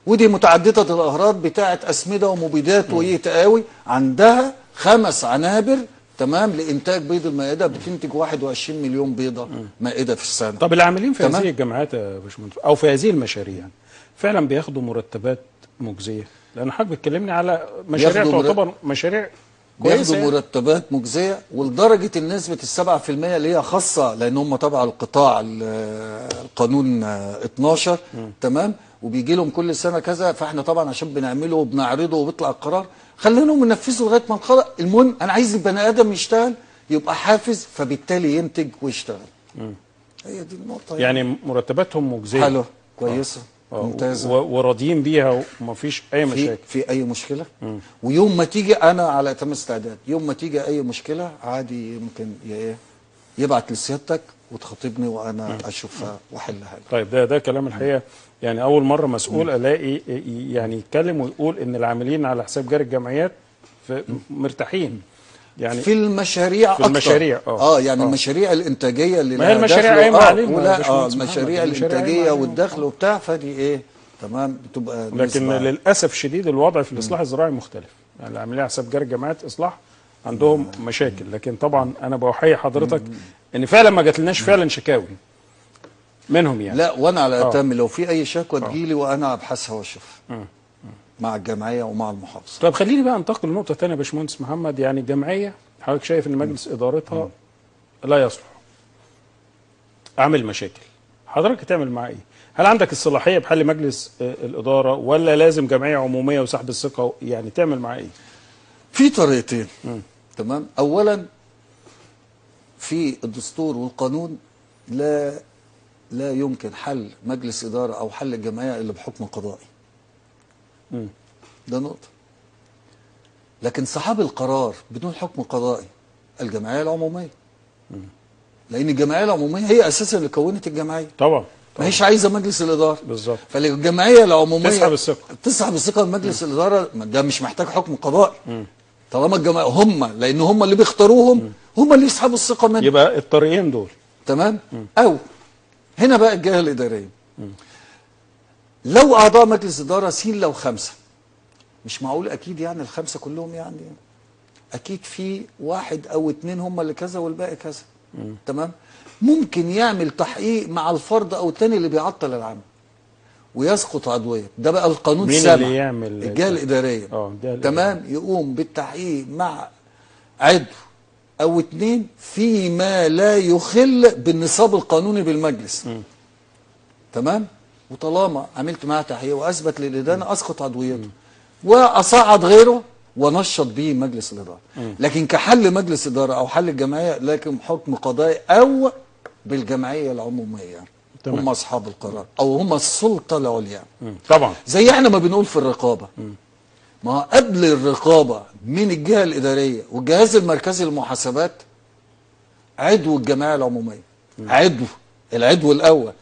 ودي متعددة الأغراض بتاعه أسمدة ومبيدات وإيه تقاوي. عندها خمس عنابر تمام لإنتاج بيض المائدة بتنتج 21 مليون بيضة مائدة في السنة. طب العاملين في تمام. هذه الجامعات يا باشمهندس أو في هذه المشاريع فعلا بياخدوا مرتبات مجزية؟ لأن حضرتك بتكلمني على مشاريع تعتبر مشاريع بياخدوا يعني. مرتبات مجزية ولدرجة نسبه السبعة في المية اللي هي خاصة لأن هم تبع القطاع ال- القانون آه، 12 تمام؟ وبيجي لهم كل سنة كذا فإحنا طبعا عشان بنعمله وبنعرضه وبيطلع القرار خليناهم ينفذوا لغاية ما القرار. المهم أنا عايز البني آدم يشتغل يبقى حافز فبالتالي ينتج ويشتغل. هي دي النقطة يعني. مرتباتهم مجزية. حلوة كويسة. آه، ممتازه وراضيين بيها ومفيش أي في مشاكل. في أي مشكلة؟ ويوم ما تيجي أنا على تم استعداد يوم ما تيجي أي مشكلة عادي يمكن إيه يبعت لسيادتك وتخاطبني وأنا أشوفها وأحلها لك. طيب ده ده كلام الحقيقة. يعني أول مرة مسؤول ألاقي يعني يتكلم ويقول إن العاملين على حساب جاري الجمعيات في- مرتاحين. يعني في المشاريع في أكتر. المشاريع، آه. آه يعني آه. المشاريع الإنتاجية اللي ما هي لها المشاريع آه عليهم؟ آه المشاريع الإنتاجية. والدخل وبتاع فدي إيه تمام بتبقى لكن نسبة. للأسف الشديد الوضع في الإصلاح الزراعي مختلف. يعني العاملين على حساب جاري الجمعيات إصلاح عندهم مشاكل. لكن طبعا أنا بحيي حضرتك إن فعلا ما جاتلناش فعلا شكاوي منهم يعني. لا وأنا على آه. اتم لو في أي شكوى تجيلي وأنا أبحثها وأشوفها. مع الجمعية ومع المحافظة. طب خليني بقى انتقل لنقطة تانية يا باشمهندس محمد. يعني الجمعية حضرتك شايف إن مجلس إدارتها لا يصلح. عامل مشاكل. حضرتك تعمل معاه إيه؟ هل عندك الصلاحية بحل مجلس آه، الإدارة ولا لازم جمعية عمومية وسحب الثقة يعني تعمل معاه إيه؟ في طريقتين. تمام؟ اولا في الدستور والقانون لا لا يمكن حل مجلس إدارة أو حل الجمعية إلا بحكم قضائي. ده نقطة. لكن صحاب القرار بدون حكم قضائي الجمعية العمومية. لأن الجمعية العمومية هي أساسا اللي كونت الجمعية. طبعا ما هيش عايزة مجلس الإدارة. بالظبط. فالجمعية العمومية تسحب الثقة. تسحب الثقة من مجلس الإدارة ما ده مش محتاج حكم قضائي. طالما الجماعة هم لأن هم اللي بيختاروهم هم اللي يسحبوا الثقة منهم يبقى الطريقين دول. تمام؟ أو هنا بقى الجهة الإدارية. لو أعضاء مجلس إدارة سين لو خمسة. مش معقول أكيد يعني الخمسة كلهم يعني. أكيد في واحد أو اتنين هم اللي كذا والباقي كذا. تمام؟ ممكن يعمل تحقيق مع الفرد أو التاني اللي بيعطل العمل. ويسقط عضوية. ده بقى القانون مين اللي يعمل الجهة الإدارية. آه الجهة الإدارية. تمام؟ يقوم بالتحقيق مع عضو أو اتنين فيما لا يخل بالنصاب القانوني بالمجلس. تمام؟ وطالما عملت معاه تحقيق وأثبت للإدانة أسقط عضويته. وأصعد غيره ونشط به مجلس الإدارة. لكن كحل مجلس إدارة أو حل الجمعية لكن حكم قضائي أو بالجمعية العمومية تمام. هم أصحاب القرار أو هم السلطة العليا. طبعا. زي إحنا ما بنقول في الرقابة. ما قبل الرقابة من الجهة الإدارية والجهاز المركزي للمحاسبات عضو الجمعية العمومية. عضو العضو الأول.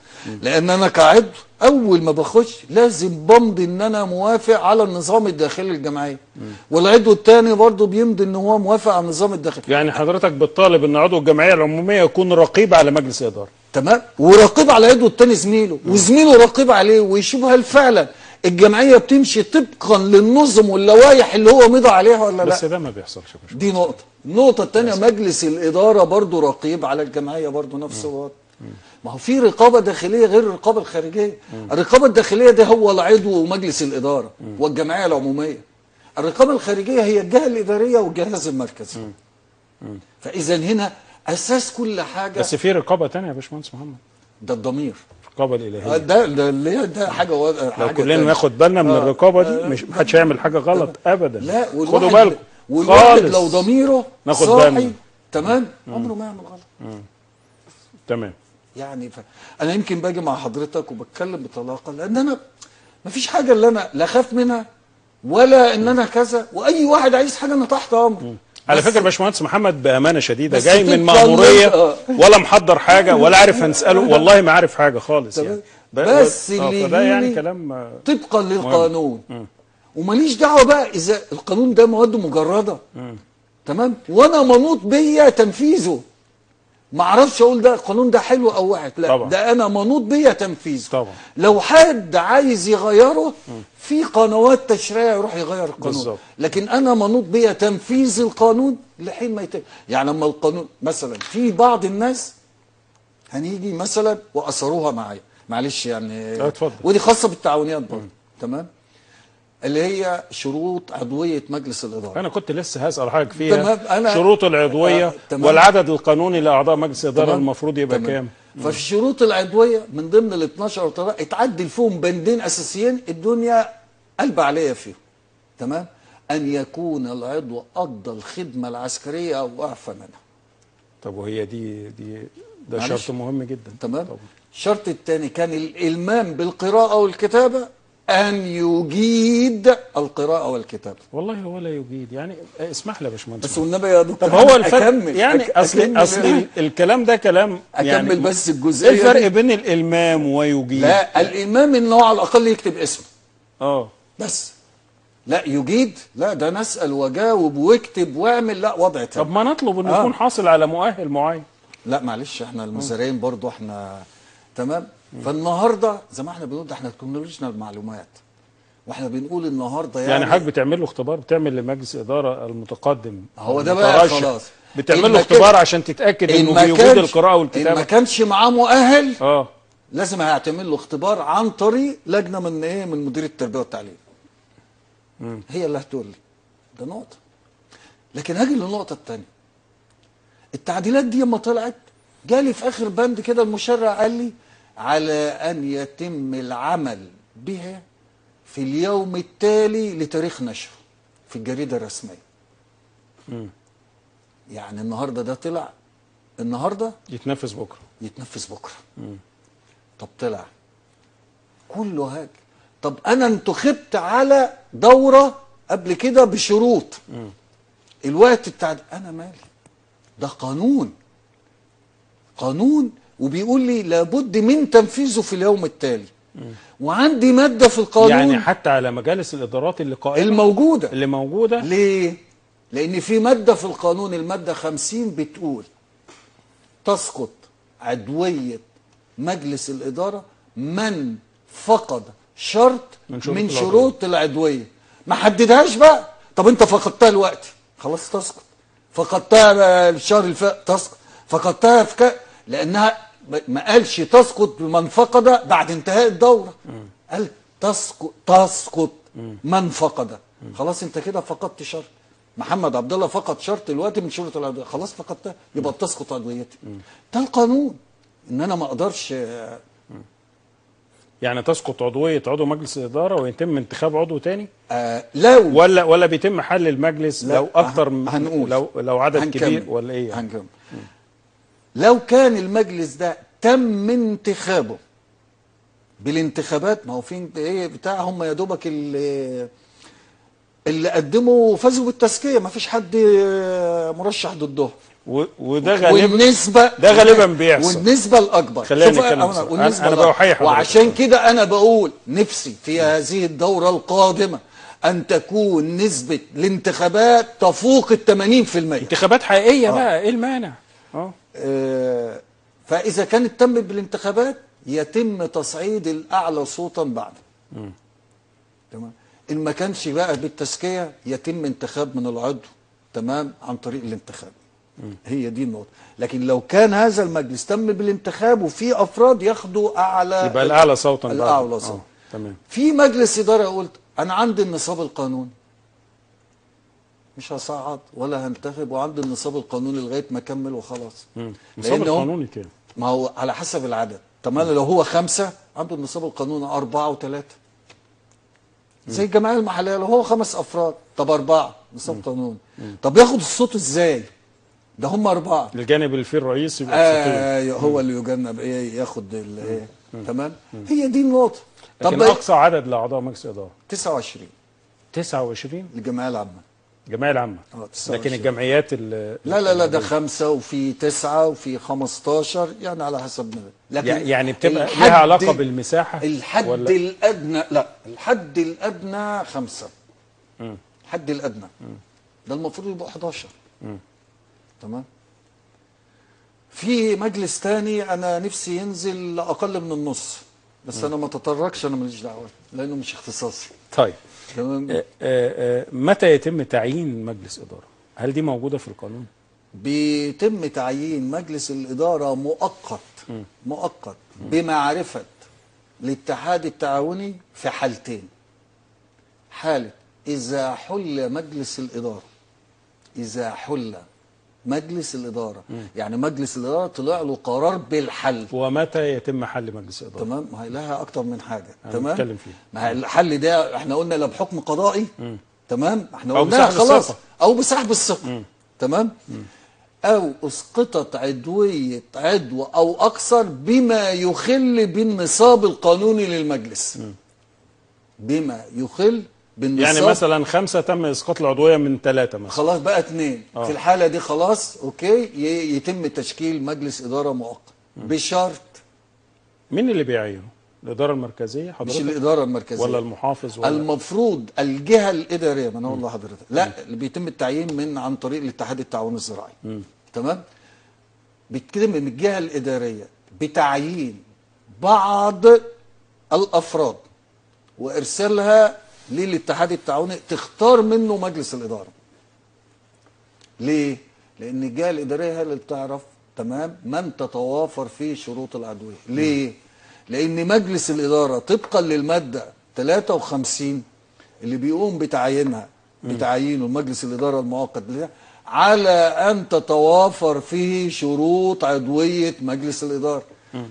لأن أنا كعضو أول ما بخش لازم بمضي إن أنا موافق على النظام الداخلي للجمعيه والعضو الثاني برضه بيمضي إن هو موافق على النظام الداخلي. يعني حضرتك بتطالب إن عضو الجمعية العمومية يكون رقيب على مجلس الإدارة تمام؟ ورقيب على يده التاني زميله وزميله رقيب عليه ويشوف هل فعلا الجمعية بتمشي طبقا للنظم واللوائح اللي هو مضى عليها ولا لا؟ بس ده ما بيحصلش باشمهندس. دي نقطة. النقطه الثانية مجلس الإدارة برضو رقيب على الجمعية برضو نفس الوضع. ما هو في رقابة داخلية غير الرقابة الخارجية. الرقابة الداخلية ده هو العضو ومجلس الإدارة والجمعية العمومية. الرقابة الخارجية هي الجهة الإدارية والجهاز المركزي. فإذا هنا أساس كل حاجة بس في رقابة تانية يا باشمهندس محمد. ده الضمير. الرقابة آه، الإلهية ده ده اللي ده حاجة و... لو حاجة كلنا تانية. ناخد بالنا من آه، الرقابة دي آه، مش محدش هيعمل حاجة غلط أبدا. لا خدوا بالكم. والواحد. لو ضميره ناخد صاحي بالنا. تمام؟ عمره ما يعمل غلط. تمام. يعني ف... أنا يمكن باجي مع حضرتك وبتكلم بطلاقة لأن أنا ما فيش حاجة اللي أنا لا خاف منها ولا إن أنا كذا وأي واحد عايز حاجة أنا تحت امره على فكرة باشمهندس محمد بأمانة شديدة جاي من مأمورية آه. ولا محضر حاجة ولا عارف هنسأله. والله ما عارف حاجة خالص. يعني. بس آه، اللي فده يعني يجيلي كلام آه، طبقا للقانون. وماليش دعوة بقى إذا القانون ده مواد مجردة. تمام؟ وأنا منوط بيا تنفيذه. ما أعرفش أقول ده القانون ده حلو أو وحش لا طبعا. ده أنا منوط بيا تنفيذه طبعا. لو حد عايز يغيره في قنوات تشريع يروح يغير القانون بالظبط. لكن أنا منوط بيا تنفيذ القانون لحين ما يتم يعني لما القانون مثلا في بعض الناس هنيجي مثلا وأثروها معايا معلش يعني اتفضل. ودي خاصة بالتعاونيات برضه تمام اللي هي شروط عضوية مجلس الإدارة أنا كنت لسه هسأل حضرتك فيها تمام، أنا- شروط العضوية آه، تمام. والعدد القانوني لأعضاء مجلس الإدارة؟ المفروض يبقى تمام. كام ففي الشروط العضوية من ضمن ال 12 طريقه اتعدل فيهم بندين أساسيين الدنيا قلب عليا فيهم تمام أن يكون العضو قضى الخدمه العسكرية أو اعفى منها طب وهي دي دي ده. شرط مهم جدا تمام. الشرط الثاني كان الإلمام بالقراءة والكتابة أن يجيد القراءة والكتابة. والله هو لا يجيد. يعني اسمح لي يا باشمهندس. بس والنبي يا دكتور طب هو الفرق أكمل. يعني أكمل. اصل ال- الكلام ده كلام أكمل يعني بس إيه الجزئيه الفرق. بين الإلمام ويجيد؟ لا الإمام إن هو على الأقل يكتب اسمه. آه. بس. لا يجيد. لا ده نسأل واجاوب واكتب واعمل. لا وضع تاني. طب ما نطلب إنه آه. يكون حاصل على مؤهل معين. لا معلش إحنا المزارعين برضو إحنا تمام. فالنهارده زي ما إحنا بنقول ده إحنا تكنولوجيا المعلومات وإحنا بنقول النهارده يعني, يعني حضرتك بتعمل له اختبار بتعمل لمجلس الإدارة المتقدم. هو ده بقى خلاص. بتعمل له اختبار عشان تتأكد إنه كانش- القراءة إن ما والكتابه كانش معاه مؤهل آه. لازم هيعتمد له اختبار عن طريق لجنة من إيه؟ من مدير التربية والتعليم. هي اللي هتقول لي. ده نقطة. لكن هاجي للنقطة الثانية التعديلات دي لما طلعت جالي في آخر بند كده المشرع قال لي على أن يتم العمل بها في اليوم التالي لتاريخ نشره في الجريدة الرسمية. يعني النهارده ده طلع. النهارده يتنفذ بكرة. يتنفذ بكرة. طب طلع. كله هاج. طب أنا انتخبت على دورة قبل كده بشروط. الوقت بتاع أنا مالي؟ ده قانون. قانون وبيقول لي لابد من تنفيذه في اليوم التالي. وعندي مادة في القانون. يعني حتى على مجالس الإدارات اللي قائمة. الموجودة. اللي موجودة. ليه؟ لأن في مادة في القانون المادة 50 بتقول تسقط عضوية مجلس الإدارة من فقد شرط من من شروط العضوية. شروط العضوية ما حددهاش بقى. طب أنت فقدتها الوقت. خلاص تسقط. فقدتها الشهر اللي فات تسقط. فقدتها في ك... لأنها ما- قالش تسقط من فقد بعد انتهاء الدورة. قال تسقط تسقط من فقد. خلاص انت كده فقدت شرط. محمد عبد الله فقد شرط دلوقتي من شروط العضويه خلاص فقدتها. يبقى بتسقط عضويتي ده القانون. ان أنا ما أقدرش يعني تسقط عضوية عضو مجلس الإدارة ويتم انتخاب عضو تاني؟ آه لو ولا ولا بيتم حل المجلس لو أكتر هنقول. لو لو عدد هنكمل. كبير ولا إيه يعني؟ هنكمل. لو كان المجلس ده تم انتخابه بالانتخابات ما هو في إيه بتاع هم يا دوبك اللي اللي قدموا فازوا بالتزكية ما فيش حد آه، مرشح ضدهم وده غالبا والنسبة ده غالبا بيحصل. والنسبة الأكبر خلينا نتكلم أنا- بصراحة. والنسبة أنا- أنا الأكبر. بوحي حضرتك. وعشان كده أنا بقول نفسي في هذه الدورة القادمة أن تكون نسبة الانتخابات تفوق ال 80% انتخابات حقيقية بقى إيه المانع؟ آه آه، فإذا كانت تمت بالانتخابات يتم تصعيد الأعلى صوتا بعد. تمام؟ إن ما كانش بقى بالتزكية يتم انتخاب من العضو تمام عن طريق الانتخاب. هي دي النقطة. لكن لو كان هذا المجلس تم بالانتخاب وفي أفراد ياخدوا أعلى يبقى الأعلى صوتا بعد. الأعلى آه، صوتا تمام. في مجلس إدارة قلت أنا عندي النصاب القانوني. مش هصعد ولا هنتخب وعندي النصاب القانوني لغاية ما أكمل وخلاص. النصاب القانوني كام؟ ما هو على حسب العدد. طب ما لو هو خمسة عنده النصاب القانوني أربعة وثلاثة زي الجمعية المحلية لو هو خمس أفراد طب أربعة نصاب قانوني. طب ياخد الصوت إزاي؟ ده هم أربعة. الجانب اللي فيه الرئيس يبقى آه هو اللي يجنب إيه ياخد ال- إيه. تمام؟ هي دي النقطة. لكن طب أقصى عدد لأعضاء مجلس الإدارة. 29 29 الجمعية العامة. الجمعيه العامة. 29. لكن الجمعيات ال- لا لا لا ده خمسة وفي تسعة وفي 15 يعني على حسب ما لكن يع- يعني بتبقى لها علاقة بالمساحة الحد ولا؟ الأدنى لا الحد الأدنى خمسة. الحد الأدنى. ده المفروض يبقى 11 تمام؟ في مجلس تاني أنا نفسي ينزل أقل من النص بس أنا ما تطرقش أنا ماليش دعوة لأنه مش اختصاصي. طيب. آه، آه، متى يتم تعيين مجلس إدارة؟ هل دي موجودة في القانون؟ بيتم تعيين مجلس الإدارة مؤقت مؤقت بمعرفة الاتحاد التعاوني في حالتين. حالة إذا حل مجلس الإدارة إذا حل مجلس الإدارة. يعني مجلس الإدارة طلع له قرار بالحل. ومتى يتم حل مجلس اداره تمام؟ ما هي لها أكتر من حاجة. تمام؟ هنتكلم فيها. ما هي الحل ده إحنا قلنا لا بحكم قضائي. تمام؟ إحنا أو بسحب خلاص. الثقة. أو بسحب الثقة. تمام؟ أو أسقطت عضويه عضو أو أكثر بما يخل بالنصاب القانوني للمجلس. بما يخل بالنصاب. يعني مثلا خمسة تم إسقاط العضوية من ثلاثة مثلا. خلاص بقى اثنين آه. في الحالة دي خلاص أوكي ي- يتم تشكيل مجلس إدارة مؤقت. بشرط. مين اللي بيعينه؟ الإدارة المركزية؟ مش حضرتك الإدارة المركزية. ولا المحافظ؟ ولا؟ المفروض الجهة الإدارية ما أنا أقول لحضرتك. لا اللي بيتم التعيين من عن طريق الاتحاد التعاون الزراعي. تمام؟ بيتكلم من الجهة الإدارية بتعيين بعض الأفراد وإرسالها للاتحاد التعاوني تختار منه مجلس الإدارة. ليه؟ لأن الجهة الإدارية هي اللي بتعرف تمام من تتوافر فيه شروط العضويه ليه؟ لأن مجلس الإدارة طبقا للمادة 53 اللي بيقوم بتعيينها بتعيينه مجلس الإدارة المؤقت على أن تتوافر فيه شروط عضويه مجلس الإدارة.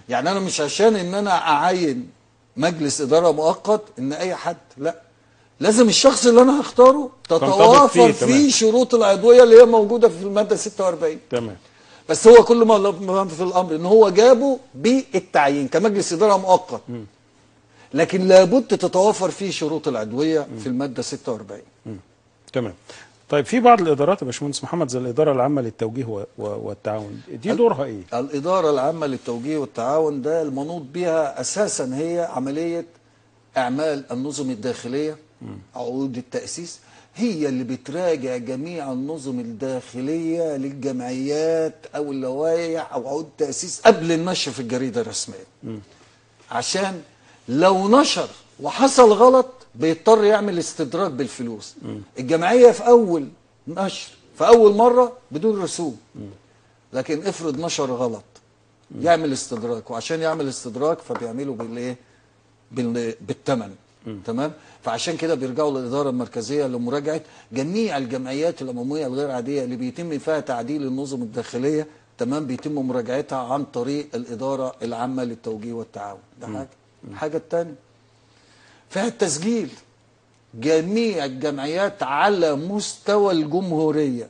يعني أنا مش عشان إن أنا أعين مجلس إدارة مؤقت إن أي حد لا. لازم الشخص اللي أنا هختاره تتوافر فيه، فيه. شروط العضويه اللي هي موجودة في المادة 46 تمام. بس هو كل ما في الأمر إن هو جابه بالتعيين كمجلس إدارة مؤقت. لكن لابد تتوافر فيه شروط العضويه في المادة 46 تمام. طيب في بعض الإدارات يا باشمهندس محمد زي الإدارة العامة للتوجيه والتعاون. دي دورها إيه؟ الإدارة العامة للتوجيه والتعاون ده المنوط بها أساسا هي عملية أعمال النظم الداخلية. عقود التأسيس هي اللي بتراجع جميع النظم الداخلية للجمعيات أو اللوائح أو عقود التأسيس قبل النشر في الجريدة الرسمية. عشان لو نشر وحصل غلط بيضطر يعمل استدراك بالفلوس. الجمعية في أول نشر في أول مرة بدون رسوم. لكن افرض نشر غلط يعمل استدراك وعشان يعمل استدراك فبيعملوا بالإيه؟ بال- تمام؟ فعشان كده بيرجعوا للإدارة المركزية لمراجعة جميع الجمعيات العموميه الغير عادية اللي بيتم فيها تعديل النظم الداخلية تمام؟ بيتم مراجعتها عن طريق الإدارة العامة للتوجيه والتعاون. ده حاجة. الحاجة الثانية فيها التسجيل. جميع الجمعيات على مستوى الجمهورية.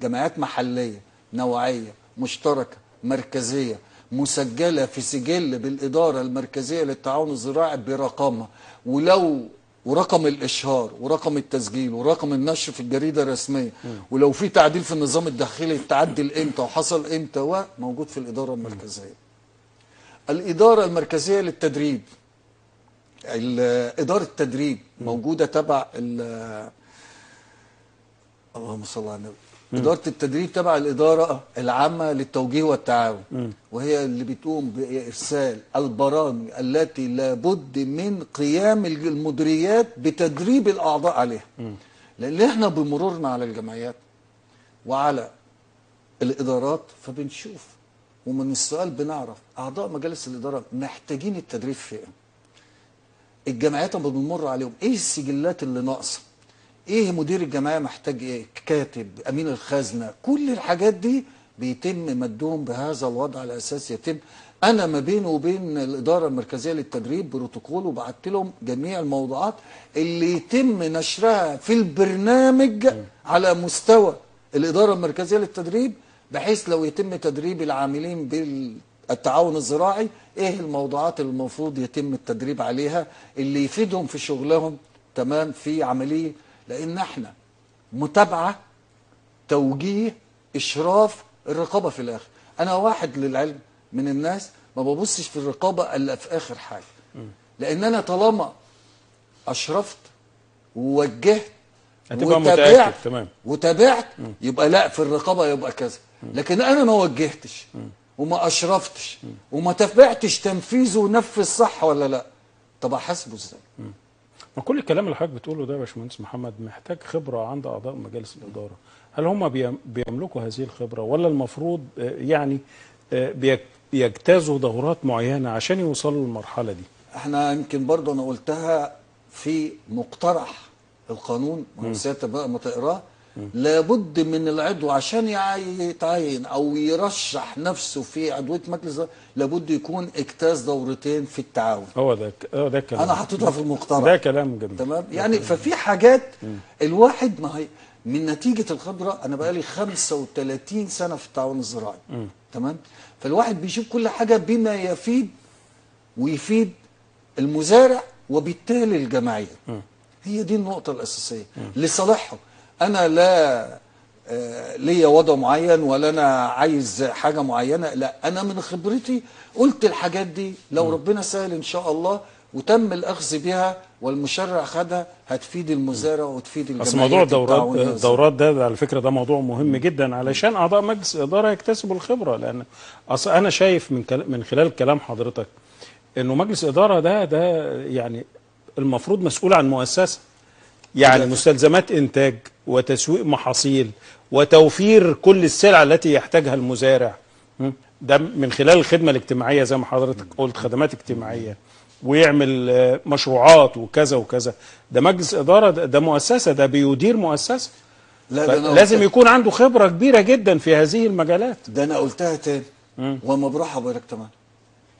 جمعيات محلية نوعية مشتركة مركزية مسجلة في سجل بالإدارة المركزية للتعاون الزراعي برقمها ولو ورقم الإشهار ورقم التسجيل ورقم النشر في الجريدة الرسمية ولو في تعديل في النظام الداخلي تعدل إمتى وحصل إمتى وموجود في الإدارة المركزية. الإدارة المركزية للتدريب إدارة التدريب موجودة تبع ال- اللهم صل على النبي. إدارة التدريب تبع الإدارة العامة للتوجيه والتعاون. وهي اللي بتقوم بإرسال البرامج التي لابد من قيام المديريات بتدريب الأعضاء عليها. لأن إحنا بمرورنا على الجمعيات وعلى الإدارات فبنشوف ومن السؤال بنعرف أعضاء مجالس الإدارة محتاجين التدريب في إيه الجمعيات بنمر عليهم إيه السجلات اللي ناقصة؟ إيه مدير الجمعيه محتاج إيه؟ كاتب أمين الخزنة. كل الحاجات دي بيتم مدهم بهذا الوضع على أساس يتم. أنا ما بينه وبين الإدارة المركزية للتدريب بروتوكول وبعت لهم جميع الموضوعات اللي يتم نشرها في البرنامج على مستوى الإدارة المركزية للتدريب بحيث لو يتم تدريب العاملين بالتعاون الزراعي إيه الموضوعات اللي المفروض يتم التدريب عليها اللي يفيدهم في شغلهم. تمام؟ في عملية لأن إحنا متابعة توجيه اشراف الرقابة في الآخر. أنا واحد للعلم من الناس ما ببصش في الرقابة الا في اخر حاجة. لأن أنا طالما اشرفت ووجهت هتبقى وتابعت- متأكد، تمام. وتابعت يبقى لا في الرقابة يبقى كذا. لكن أنا ما وجهتش وما اشرفتش وما تابعتش تنفيذه ونفذ صح ولا لا طب احاسبه إزاي؟ ما كل الكلام اللي حضرتك بتقوله ده يا باشمهندس محمد محتاج خبرة عند أعضاء مجالس الإدارة. هل هم بيم- بيملكوا هذه الخبرة ولا المفروض آه، يعني آه، بيجتازوا دورات معينة عشان يوصلوا للمرحلة دي؟ إحنا يمكن برضه أنا قلتها في مقترح القانون سيادة بقى ما تقراه. لابد من العضو عشان يتعين أو يرشح نفسه في عضويه مجلس لابد يكون اجتاز دورتين في التعاون. هو ده هو ده الكلام. أنا حاططها في المقترح. ده كلام جميل. تمام؟ يعني ففي حاجات الواحد ما هي من نتيجة الخبرة أنا بقالي 35 سنة في التعاون الزراعي. تمام؟ فالواحد بيشوف كل حاجة بما يفيد ويفيد المزارع وبالتالي الجمعية. هي دي النقطة الأساسية. لصالحهم. أنا لا آه، ليا وضع معين ولا أنا عايز حاجة معينة لا أنا من خبرتي قلت الحاجات دي. لو ربنا سهل إن شاء الله وتم الأخذ بها والمشرع خدها هتفيد المزارع وتفيد الجمعية اصل موضوع الدورات. الدورات ده, ده على فكرة ده موضوع مهم جدا علشان أعضاء مجلس الإدارة يكتسبوا الخبرة لأن أصل أنا شايف من كل- من خلال كلام حضرتك إنه مجلس الإدارة ده ده يعني المفروض مسؤول عن مؤسسة يعني مستلزمات إنتاج وتسويق محاصيل وتوفير كل السلع التي يحتاجها المزارع? ده من خلال الخدمة الاجتماعية زي ما حضرتك قلت خدمات اجتماعية ويعمل آه، مشروعات وكذا وكذا. ده مجلس إدارة ده, مؤسسة ده بيدير مؤسسة. لا ده أنا لازم يكون عنده خبرة كبيرة جدا في هذه المجالات. ده أنا قلتها تاني. ومبروح حضرتك تمام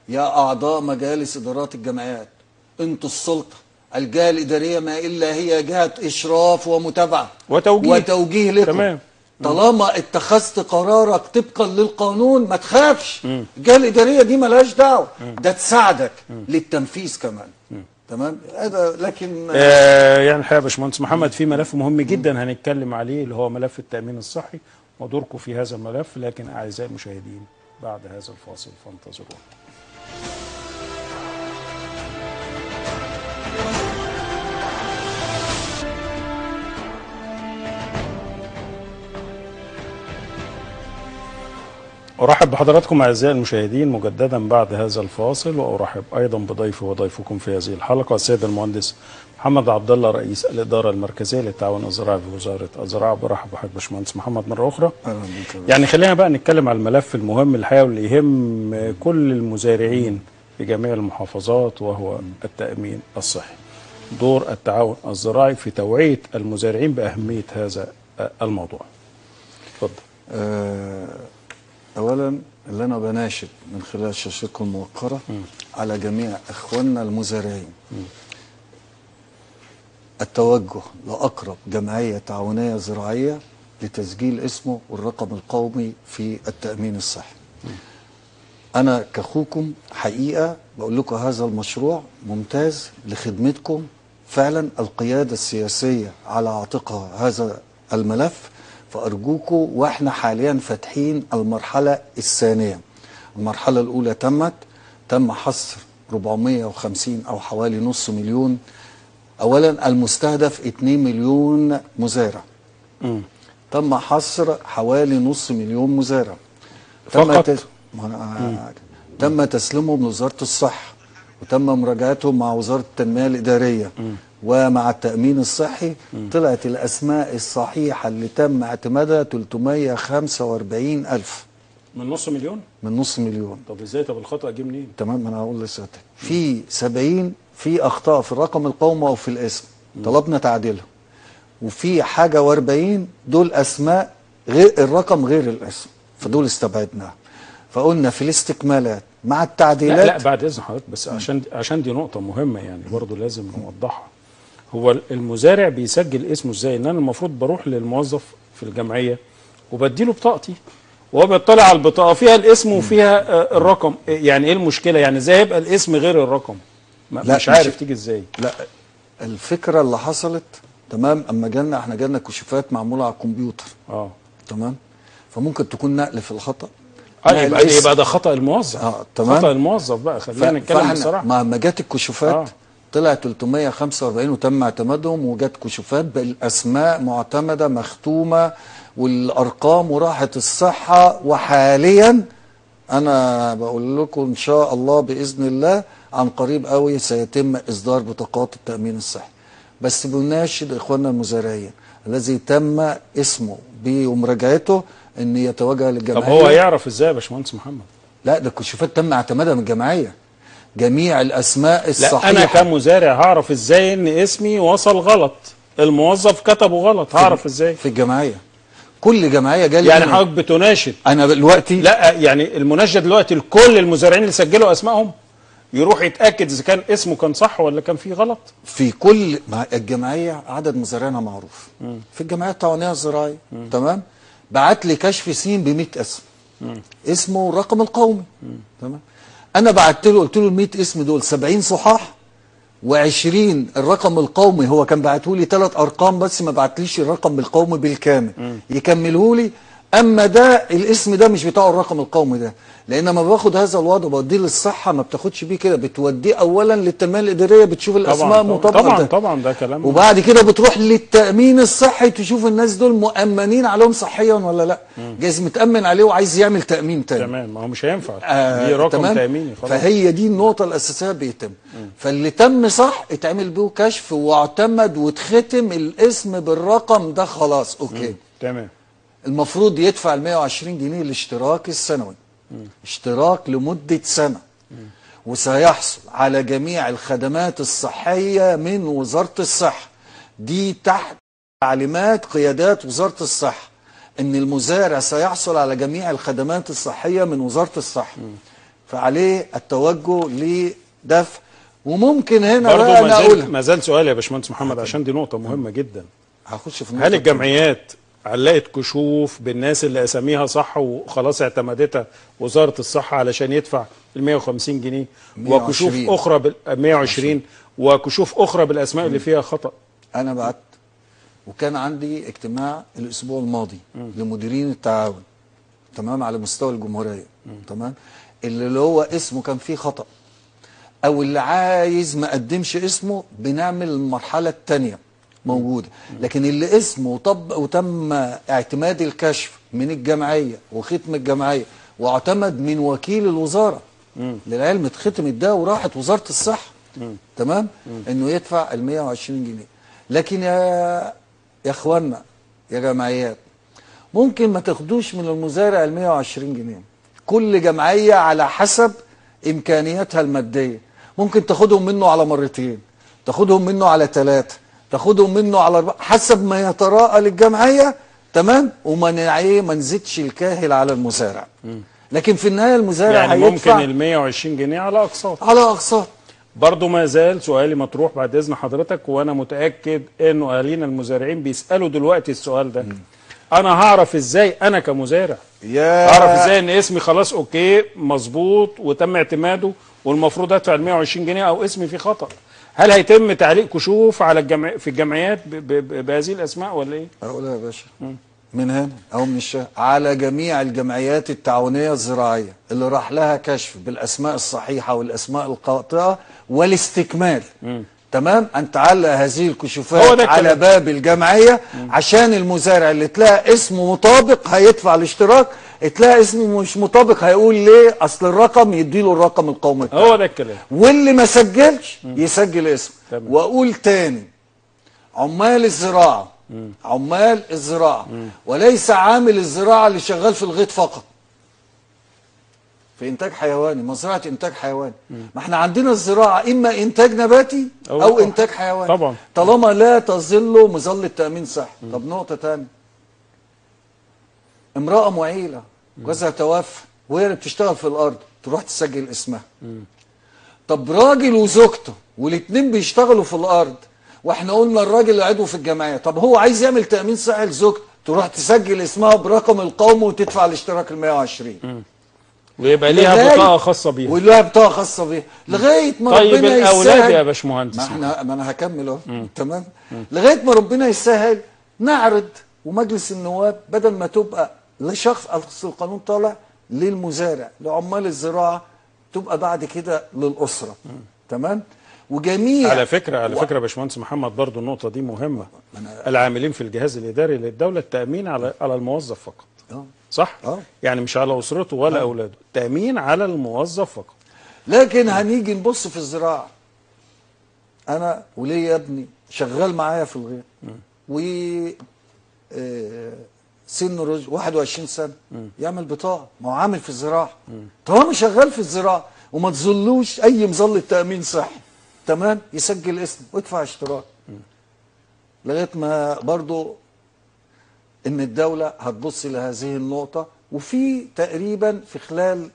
يا أعضاء مجالس إدارات الجمعيات أنتوا السلطة. الجهة الإدارية ما إلا هي جهة إشراف ومتابعة وتوجيه. وتوجيه لكم. تمام. طالما اتخذت قرارك طبقا للقانون ما تخافش. الجهة الإدارية دي ملهاش دعوة. ده تساعدك للتنفيذ كمان. تمام؟ هذا لكن آه يعني الحقيقة يا باشمهندس محمد في ملف مهم جدا هنتكلم عليه اللي هو ملف التأمين الصحي. ودوركم في هذا الملف لكن أعزائي المشاهدين بعد هذا الفاصل فانتظرونا. أرحب بحضراتكم أعزائي المشاهدين مجددا بعد هذا الفاصل وأرحب أيضا بضيفي وضيفكم في هذه الحلقة السيد المهندس محمد عبد الله رئيس الإدارة المركزية للتعاون الزراعي بوزارة الزراعة. برحب بحضرتك باشمهندس محمد مرة أخرى. يعني خلينا بقى نتكلم على الملف المهم الحقيقة واللي يهم كل المزارعين في جميع المحافظات وهو التأمين الصحي. دور التعاون الزراعي في توعية المزارعين بأهمية هذا الموضوع. اتفضل. آه، اولا اللي أنا بناشد من خلال شاشتكم الموقرة على جميع إخواننا المزارعين. التوجه لأقرب جمعية تعاونية زراعية لتسجيل اسمه والرقم القومي في التأمين الصحي. أنا كأخوكم حقيقة بقول لكم هذا المشروع ممتاز لخدمتكم. فعلا القيادة السياسية على عاتقها هذا الملف فارجوكم وإحنا حاليا فاتحين المرحلة الثانية. المرحلة الأولى تمت تم حصر 450 أو حوالي نص مليون. اولا المستهدف 2 مليون مزارع. تم حصر حوالي نص مليون مزارع. تم فقط؟ تس- ما أنا- تم تسليمهم لوزاره الصحة وتم مراجعتهم مع وزارة التنمية الإدارية. ومع التأمين الصحي طلعت الأسماء الصحيحة اللي تم اعتمادها 345 ألف. من نص مليون؟ من نص مليون. طب إزاي؟ طب الخطأ جه منين؟ تمام ما أنا هقول لسيادتك. في 70 في أخطاء في الرقم القومي أو في الاسم. طلبنا تعديلها وفي حاجة و40 دول أسماء غير الرقم غير الاسم. فدول استبعدناها. فقلنا في الاستكمالات مع لا التعديلات لا بعد إذن حضرتك بس عشان عشان دي نقطة مهمة يعني برضو لازم نوضحها. هو المزارع بيسجل اسمه إزاي؟ ان أنا المفروض بروح للموظف في الجمعية وبديله بطاقتي وهو بيطلع على البطاقة. فيها الاسم وفيها آه، الرقم. يعني إيه المشكلة؟ يعني إزاي يبقى الاسم غير الرقم؟ ما- لا، مش عارف مش- تيجي إزاي. لا الفكرة اللي حصلت تمام؟ أما جالنا إحنا جالنا كشوفات معمولة على الكمبيوتر. آه. تمام؟ فممكن تكون نقل في الخطأ. آه نقل يبقى. يبقى ده خطأ الموظف. آه، تمام. خطأ الموظف بقى. خلينا نتكلم بصراحه ما ما جت الكشوفات آه. طلع 345 وتم اعتمادهم وجت كشوفات بالأسماء معتمدة مختومة والأرقام وراحه الصحة. وحاليا أنا بقول لكم إن شاء الله بإذن الله عن قريب قوي سيتم إصدار بطاقات التأمين الصحي. بس بناشد إخواننا المزارعين الذي تم اسمه بمراجعته إن يتوجه طب للجمعيه هو هيعرف إزاي يا باشمهندس محمد؟ لا ده الكشوفات تم اعتمادها من الجمعية. جميع الأسماء لا الصحيحة. أنا كمزارع هعرف إزاي إن اسمي وصل غلط. الموظف كتبه غلط هعرف إزاي؟ في الجمعية. كل جمعية جالي يعني. حضرتك بتناشد؟ أنا دلوقتي لا يعني المناشده دلوقتي لكل المزارعين اللي سجلوا أسمائهم يروح يتأكد إذا كان اسمه كان صح ولا كان فيه غلط؟ في كل الجمعية عدد مزارعينها معروف. في الجمعية التعاونيه الزراعيه تمام؟ بعت لي كشف سين ب 100 اسم اسمه الرقم القومي تمام؟ أنا بعت له قلت له ال 100 اسم دول 70 صحاح و20 الرقم القومي هو كان بعته لي ثلاث أرقام بس ما بعتليش الرقم القومي بالكامل. يكمله لي أما ده الاسم ده مش بتاعه الرقم القومي ده. لأن لما باخد هذا الوضع بوديه للصحة ما بتاخدش بيه كده بتوديه اولا للتنمية الإدارية بتشوف الأسماء طبعا مطابقه طبعا ده. طبعا ده كلام. وبعد كده بتروح للتأمين الصحي تشوف الناس دول مؤمنين عليهم صحيا ولا لأ. جايز متأمن عليه وعايز يعمل تأمين تاني. تمام ما هو مش هينفع. آه، دي رقم تمام؟ تأميني خلاص. فهي دي النقطة الأساسية بيتم. فاللي تم صح اتعمل بيه كشف واعتمد واتختم الاسم بالرقم ده خلاص أوكي. تمام. المفروض يدفع ال 120 جنيه الاشتراك السنوي. اشتراك لمدة سنة. وسيحصل على جميع الخدمات الصحية من وزارة الصحة. دي تحت تعليمات قيادات وزارة الصحة. إن المزارع سيحصل على جميع الخدمات الصحية من وزارة الصحة. فعليه التوجه لدفع. وممكن هنا بقى أنا ما زال أقولها. ما زال سؤال يا باشمهندس محمد عشان دي نقطة مهمة جدا. هخش في هل. الجمعيات علقت كشوف بالناس اللي أساميها صح وخلاص اعتمدتها وزارة الصحة علشان يدفع ال 150 جنيه 120. وكشوف أخرى بال 120 وكشوف أخرى بالأسماء اللي فيها خطأ. أنا بعت وكان عندي اجتماع الأسبوع الماضي لمديرين التعاون تمام على مستوى الجمهورية تمام اللي هو اسمه كان فيه خطأ أو اللي عايز ما قدمش اسمه بنعمل المرحلة الثانية موجودة. لكن اللي اسمه طب وتم اعتماد الكشف من الجمعية وختم الجمعية واعتمد من وكيل الوزارة للعلم اتختمت ده وراحت وزارة الصحة. تمام؟ انه يدفع ال 120 جنيه. لكن يا يا اخوانا يا جمعيات ممكن ما تاخدوش من المزارع ال 120 جنيه. كل جمعية على حسب إمكانياتها المادية. ممكن تاخدهم منه على مرتين تاخدهم منه على ثلاثة تاخدهم منه على حسب ما يتراءى للجمعية تمام؟ وما إيه، ما نزيدش الكاهل على المزارع. لكن في النهاية المزارع يعني ممكن هيدفع ال 120 جنيه على اقساط على اقساط برضه ما زال سؤالي مطروح بعد إذن حضرتك وأنا متأكد إنه أهالينا المزارعين بيسألوا دلوقتي السؤال ده. أنا هعرف إزاي أنا كمزارع؟ يا اعرف إزاي إن اسمي خلاص أوكي مظبوط وتم اعتماده والمفروض أدفع ال 120 جنيه أو اسمي فيه خطأ؟ هل هيتم تعليق كشوف على الجمع في الجمعيات ب- ب- ب- بهذه الأسماء ولا إيه؟ أقولها يا باشا. من هنا أو من الشهر على جميع الجمعيات التعاونية الزراعية اللي راح لها كشف بالأسماء الصحيحة والأسماء القاطعة والاستكمال. تمام؟ أن تعلق هذه الكشوفات على. باب الجمعية عشان المزارع اللي تلاقي اسمه مطابق هيدفع الاشتراك تلاقي اسمه مش مطابق هيقول ليه؟ أصل الرقم يديله الرقم القومي بتاعه. هو ده الكلام. واللي ما سجلش يسجل اسمه. تمام. وأقول تاني عمال الزراعة عمال الزراعة. وليس عامل الزراعة اللي شغال في الغيط فقط. في إنتاج حيواني مزرعة إنتاج حيواني. ما إحنا عندنا الزراعة إما إنتاج نباتي أو- أو, إنتاج. حيواني. طبعا. طالما لا تظل مظلة تأمين صحي. طب نقطة تانية. امرأة معيلة. جوزها توفى وهي اللي بتشتغل في الأرض تروح تسجل اسمها. طب راجل وزوجته والاثنين بيشتغلوا في الأرض وإحنا قلنا الراجل عضو في الجمعية طب هو عايز يعمل تأمين صحي لزوجته تروح تسجل اسمها برقم القومي وتدفع الاشتراك ال 120 ويبقى ليها بطاقة خاصة بيها. ولها بطاقة خاصة بيها. لغاية ما طيب ربنا الأولاد يسهل يا باشمهندس. ما إحنا ما أنا هكمل اهو. تمام؟ لغاية ما ربنا يسهل نعرض ومجلس النواب بدل ما تبقى لشخص اصل القانون طالع للمزارع لعمال الزراعة تبقى بعد كده للأسرة. تمام؟ وجميع على فكرة على و- فكرة يا باشمهندس محمد برضو النقطة دي مهمة. العاملين في الجهاز الإداري للدولة التأمين على على الموظف فقط. آه. صح؟ آه. يعني مش على أسرته ولا أولاده تأمين على الموظف فقط. لكن هنيجي نبص في الزراعة. أنا وليا ابني شغال معايا في الغيط. و آه، رج- 21 سنة يعمل بطاقة ما هو عامل في الزراعة. طالما شغال في الزراعة وما تظلوش أي مظلة تأمين صحي. تمام؟ يسجل اسمه ويدفع اشتراك. لغاية ما برضو إن الدولة هتبص لهذه النقطة وفي تقريبا في خلال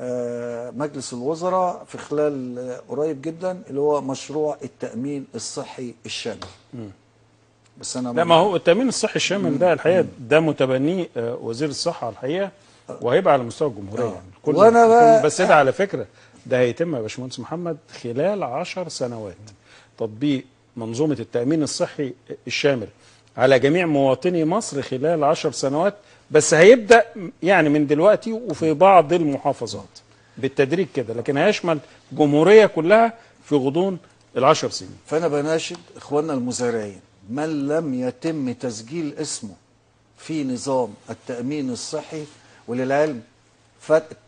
آه، مجلس الوزراء في خلال آه، قريب جدا اللي هو مشروع التأمين الصحي الشامل. بس أنا لا ما هو التأمين الصحي الشامل ده الحقيقة ده متبنيه آه، وزير الصحة الحقيقة وهيبقى على مستوى الجمهورية. يعني كل وأنا بقى- بس ده على فكرة ده هيتم يا باشمهندس محمد خلال عشر سنوات. تطبيق منظومة التأمين الصحي الشامل على جميع مواطني مصر خلال عشر سنوات بس هيبدأ يعني من دلوقتي وفي بعض المحافظات بالتدريج كده لكن هيشمل جمهورية كلها في غضون العشر سنين. فأنا بناشد إخواننا المزارعين. من لم يتم تسجيل اسمه في نظام التأمين الصحي وللعلم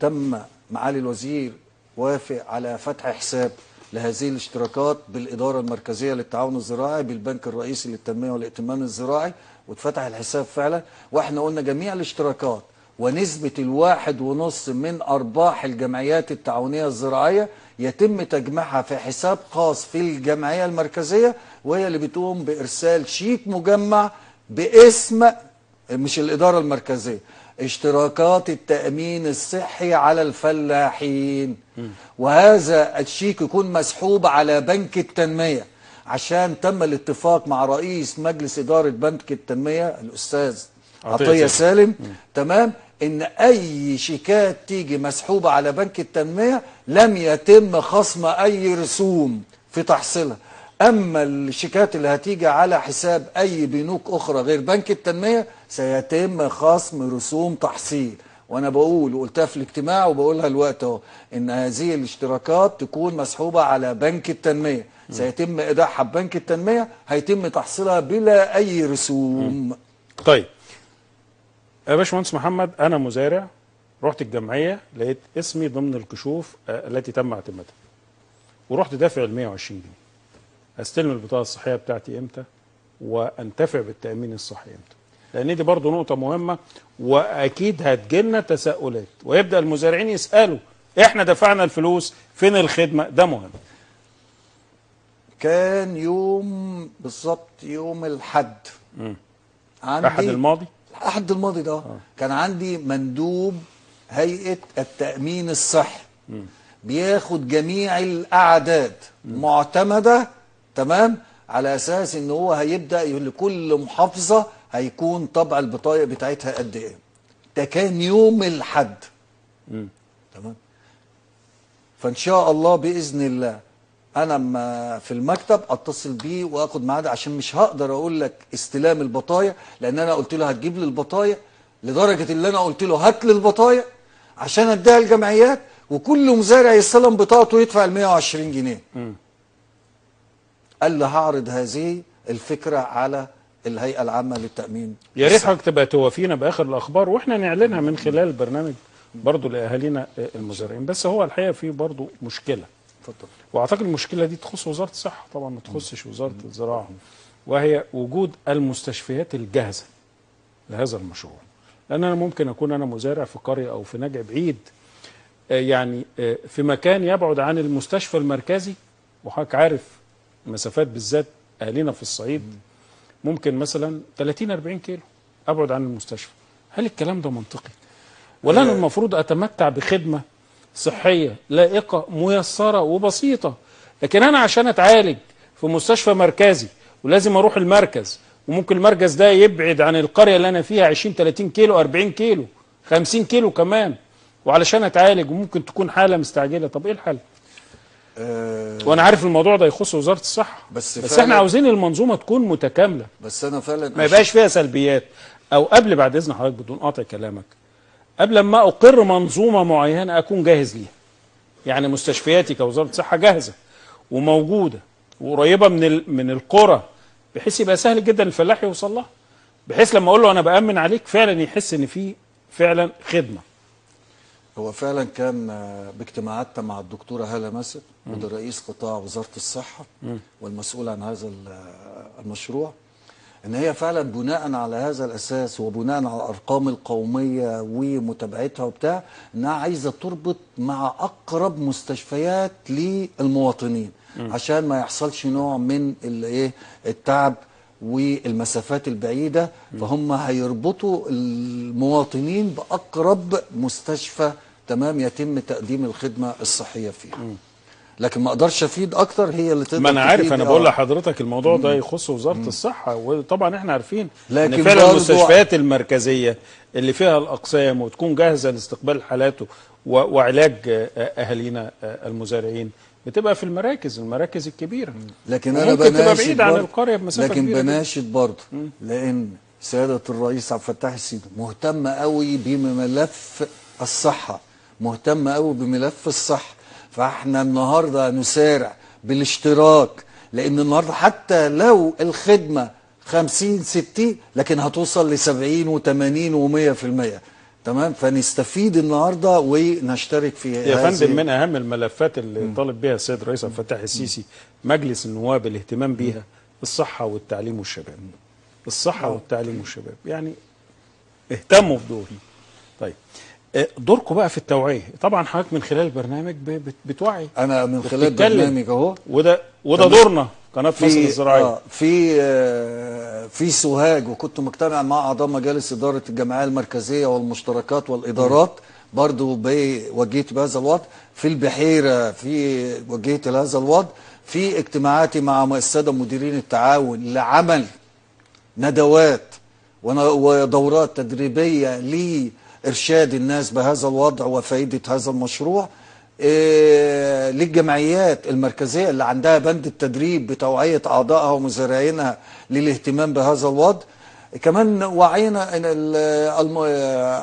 تم معالي الوزير وافق على فتح حساب لهذه الاشتراكات بالإدارة المركزية للتعاون الزراعي بالبنك الرئيسي للتنمية والائتمان الزراعي واتفتح الحساب فعلا. وإحنا قلنا جميع الاشتراكات ونسبة الواحد ونص من أرباح الجمعيات التعاونية الزراعية يتم تجميعها في حساب خاص في الجمعية المركزية وهي اللي بتقوم بإرسال شيك مجمع باسم مش الإدارة المركزية اشتراكات التأمين الصحي على الفلاحين. وهذا الشيك يكون مسحوب على بنك التنمية. عشان تم الاتفاق مع رئيس مجلس إدارة بنك التنمية الأستاذ عطية عطية سالم. سالم. تمام؟ إن أي شيكات تيجي مسحوبة على بنك التنمية لم يتم خصم أي رسوم في تحصيلها. أما الشيكات اللي هتيجي على حساب أي بنوك أخرى غير بنك التنمية سيتم خصم رسوم تحصيل. وأنا بقول وقلتها في الاجتماع وبقولها الوقت أهو إن هذه الاشتراكات تكون مسحوبة على بنك التنمية. سيتم ايداعها ببنك التنمية هيتم تحصيلها بلا أي رسوم. طيب. يا باشمهندس محمد أنا مزارع رحت الجمعية لقيت اسمي ضمن الكشوف آه، التي تم اعتمادها. ورحت دافع ال 120 جنيه. أستلم البطاقة الصحية بتاعتي إمتى؟ وأنتفع بالتأمين الصحي إمتى؟ لأن دي برضو نقطة مهمة وأكيد هتجيلنا تساؤلات. ويبدأ المزارعين يسألوا إحنا دفعنا الفلوس فين الخدمة؟ ده مهم. كان يوم بالظبط يوم الحد. عندي احد الماضي؟ الحد الماضي ده. كان عندي مندوب هيئة التأمين الصحي. بياخد جميع الأعداد معتمدة تمام؟ على أساس إن هو يقول لكل محافظة هيكون طبع البطايق بتاعتها قد إيه. ده كان يوم الحد. تمام؟ فإن شاء الله بإذن الله أنا ما في المكتب أتصل بيه وآخد ميعاد عشان مش هقدر أقول لك استلام البطايق لأن أنا قلت له هتجيب لي البطايق لدرجة اللي أنا قلت له هات لي البطايق عشان أديها الجمعيات وكل مزارع يستلم بطاقته يدفع ال 120 جنيه. قال لي هعرض هذه الفكرة على الهيئة العامة للتأمين. يا ريت حضرتك تبقى توافينا بآخر الأخبار وإحنا نعلنها من خلال البرنامج برضو لأهالينا المزارعين. بس هو الحقيقة في برضو مشكلة. اتفضل. وأعتقد المشكلة دي تخص وزارة الصحة طبعا ما تخصش وزارة الزراعة. وهي وجود المستشفيات الجاهزة لهذا المشروع. لأن أنا ممكن أكون أنا مزارع في قرية أو في نجع بعيد آه، يعني آه، في مكان يبعد عن المستشفى المركزي وحضرتك عارف مسافات بالذات أهالينا في الصعيد ممكن مثلا 30 40 كيلو أبعد عن المستشفى. هل الكلام ده منطقي؟ ولا أنا المفروض أتمتع بخدمة صحية لائقة ميسرة وبسيطة لكن أنا عشان أتعالج في مستشفى مركزي ولازم أروح المركز وممكن المركز ده يبعد عن القرية اللي أنا فيها 20 30 كيلو 40 كيلو 50 كيلو كمان وعلشان أتعالج وممكن تكون حالة مستعجلة. طب إيه الحل؟ آه وأنا عارف الموضوع ده يخص وزارة الصحة بس بس إحنا عاوزين المنظومة تكون متكاملة. بس أنا فعلا ما يبقاش فيها سلبيات. أو قبل بعد إذن حضرتك بدون قطع كلامك قبل ما أقر منظومة معينة أكون جاهز ليها. يعني مستشفياتي كوزارة صحة جاهزة وموجودة وقريبة من ال- من القرى بحيث يبقى سهل جدا الفلاح يوصل لها. بحيث لما أقول له أنا بأمن عليك فعلا يحس إن في فعلا خدمة. هو فعلا كان آه، باجتماعاتنا مع الدكتورة هالة ماسك وده رئيس قطاع وزارة الصحة والمسؤول عن هذا آه، المشروع إن هي فعلا بناء على هذا الأساس وبناء على الأرقام القومية ومتابعتها وبتاع إنها عايزة تربط مع أقرب مستشفيات للمواطنين عشان ما يحصلش نوع من الايه التعب والمسافات البعيدة فهم هيربطوا المواطنين بأقرب مستشفى تمام يتم تقديم الخدمة الصحية فيها لكن ما أقدرش أفيد أكتر هي اللي تقدر ما أنا عارف. أنا آه. بقول لحضرتك الموضوع ده يخص وزارة الصحة وطبعا إحنا عارفين لكن ان فعلا المستشفيات المركزية اللي فيها الأقسام وتكون جاهزة لاستقبال حالاته وعلاج آه، أهالينا آه، المزارعين بتبقى في المراكز المراكز الكبيرة. لكن أنا وممكن تبقى بناشد بعيد عن القرية بمسافة لكن كبيرة جداً. بناشد برضه لأن سيادة الرئيس عبد الفتاح السيسي مهتم قوي بملف الصحة مهتم قوي بملف الصحة. فإحنا النهارده نسارع بالاشتراك لأن النهارده حتى لو الخدمة 50 60 لكن هتوصل ل 70 و80 و100% تمام؟ فنستفيد النهارده ونشترك في يا فندم من أهم الملفات اللي طالب بها السيد الرئيس عبد الفتاح السيسي مجلس النواب الاهتمام بيها الصحة والتعليم والشباب. الصحة والتعليم والشباب. يعني اهتموا بدول طيب. آه، دوركم بقى في التوعية. طبعا حضرتك من خلال البرنامج بتوعي. أنا من خلال وبتتكلم. برنامج أهو. وده وده. دورنا. قناة مصر الزراعية. آه في آه في سوهاج وكنت مجتمع مع أعضاء مجالس إدارة الجمعية المركزية والمشتركات والإدارات برضو بي- وجهت بهذا الوضع. في البحيرة في وجهت لهذا الوضع. في اجتماعاتي مع السادة مديرين التعاون لعمل ندوات ودورات تدريبية لإرشاد الناس بهذا الوضع وفائدة هذا المشروع. للجمعيات المركزية اللي عندها بند التدريب بتوعية أعضائها ومزارعينها للاهتمام بهذا الوضع. كمان وعينا إن ال- الم-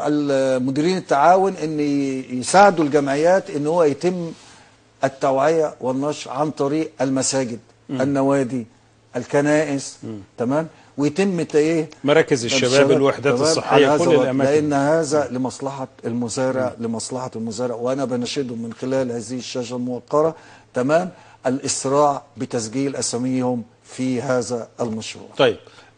المديرين التعاون إن يساعدوا الجمعيات إن هو يتم التوعية والنشر عن طريق المساجد النوادي الكنائس تمام؟ ويتم إيه؟ مراكز الشباب الوحدات الصحية كل. الأماكن. لأن هذا لمصلحة المزارع لمصلحة المزارع وأنا بناشدهم من خلال هذه الشاشة الموقرة. تمام؟ الإسراع بتسجيل أساميهم في هذا المشروع. طيب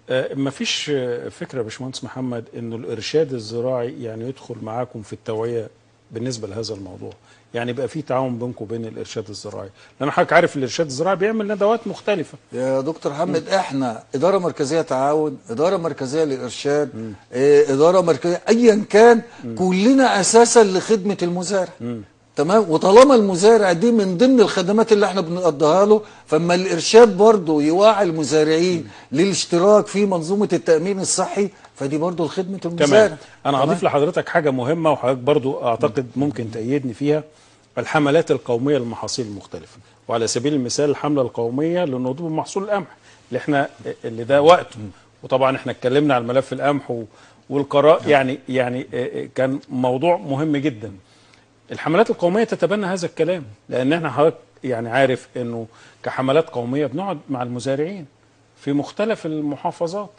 آه، مفيش آه، فكرة يا باشمهندس محمد إنه الإرشاد الزراعي يعني يدخل معاكم في التوعية بالنسبة لهذا الموضوع؟ يعني يبقى في تعاون بينكم وبين الإرشاد الزراعي. لأن حضرتك عارف الإرشاد الزراعي بيعمل ندوات مختلفة. يا دكتور حمد إحنا إدارة مركزية تعاون إدارة مركزية للإرشاد إيه إدارة مركزية ايا كان كلنا أساسا لخدمة المزارع. تمام؟ وطالما المزارع دي من ضمن الخدمات اللي إحنا بنقضيها له فاما الإرشاد برضه يوعي المزارعين للاشتراك في منظومة التأمين الصحي فدي برضه لخدمه المزارع تمام. أنا هضيف لحضرتك حاجة مهمة وحضرتك برضو أعتقد ممكن تأيدني فيها. الحملات القومية للمحاصيل المختلفه وعلى سبيل المثال الحملة القومية للنهوض بمحصول القمح اللي إحنا اللي ده وقته. وطبعا إحنا اتكلمنا عن ملف القمح والقراء يعني يعني آه، آه، كان موضوع مهم جدا. الحملات القومية تتبنى هذا الكلام لأن إحنا حضرتك يعني عارف إنه كحملات قومية بنقعد مع المزارعين في مختلف المحافظات.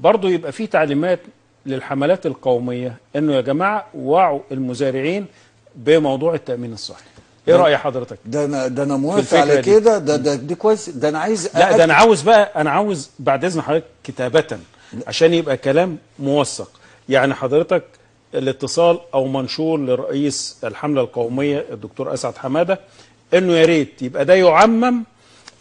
برضه يبقى في تعليمات للحملات القومية إنه يا جماعة وعوا المزارعين بموضوع التأمين الصحي. إيه رأي حضرتك؟ ده أنا ده أنا موافق على. كده. ده ده دي كويس. ده أنا عايز لا ده أنا عاوز بقى أنا عاوز بعد إذن حضرتك كتابة عشان يبقى كلام موثق. يعني حضرتك الاتصال أو منشور لرئيس الحملة القومية الدكتور أسعد حمادة إنه يا ريت يبقى ده يعمم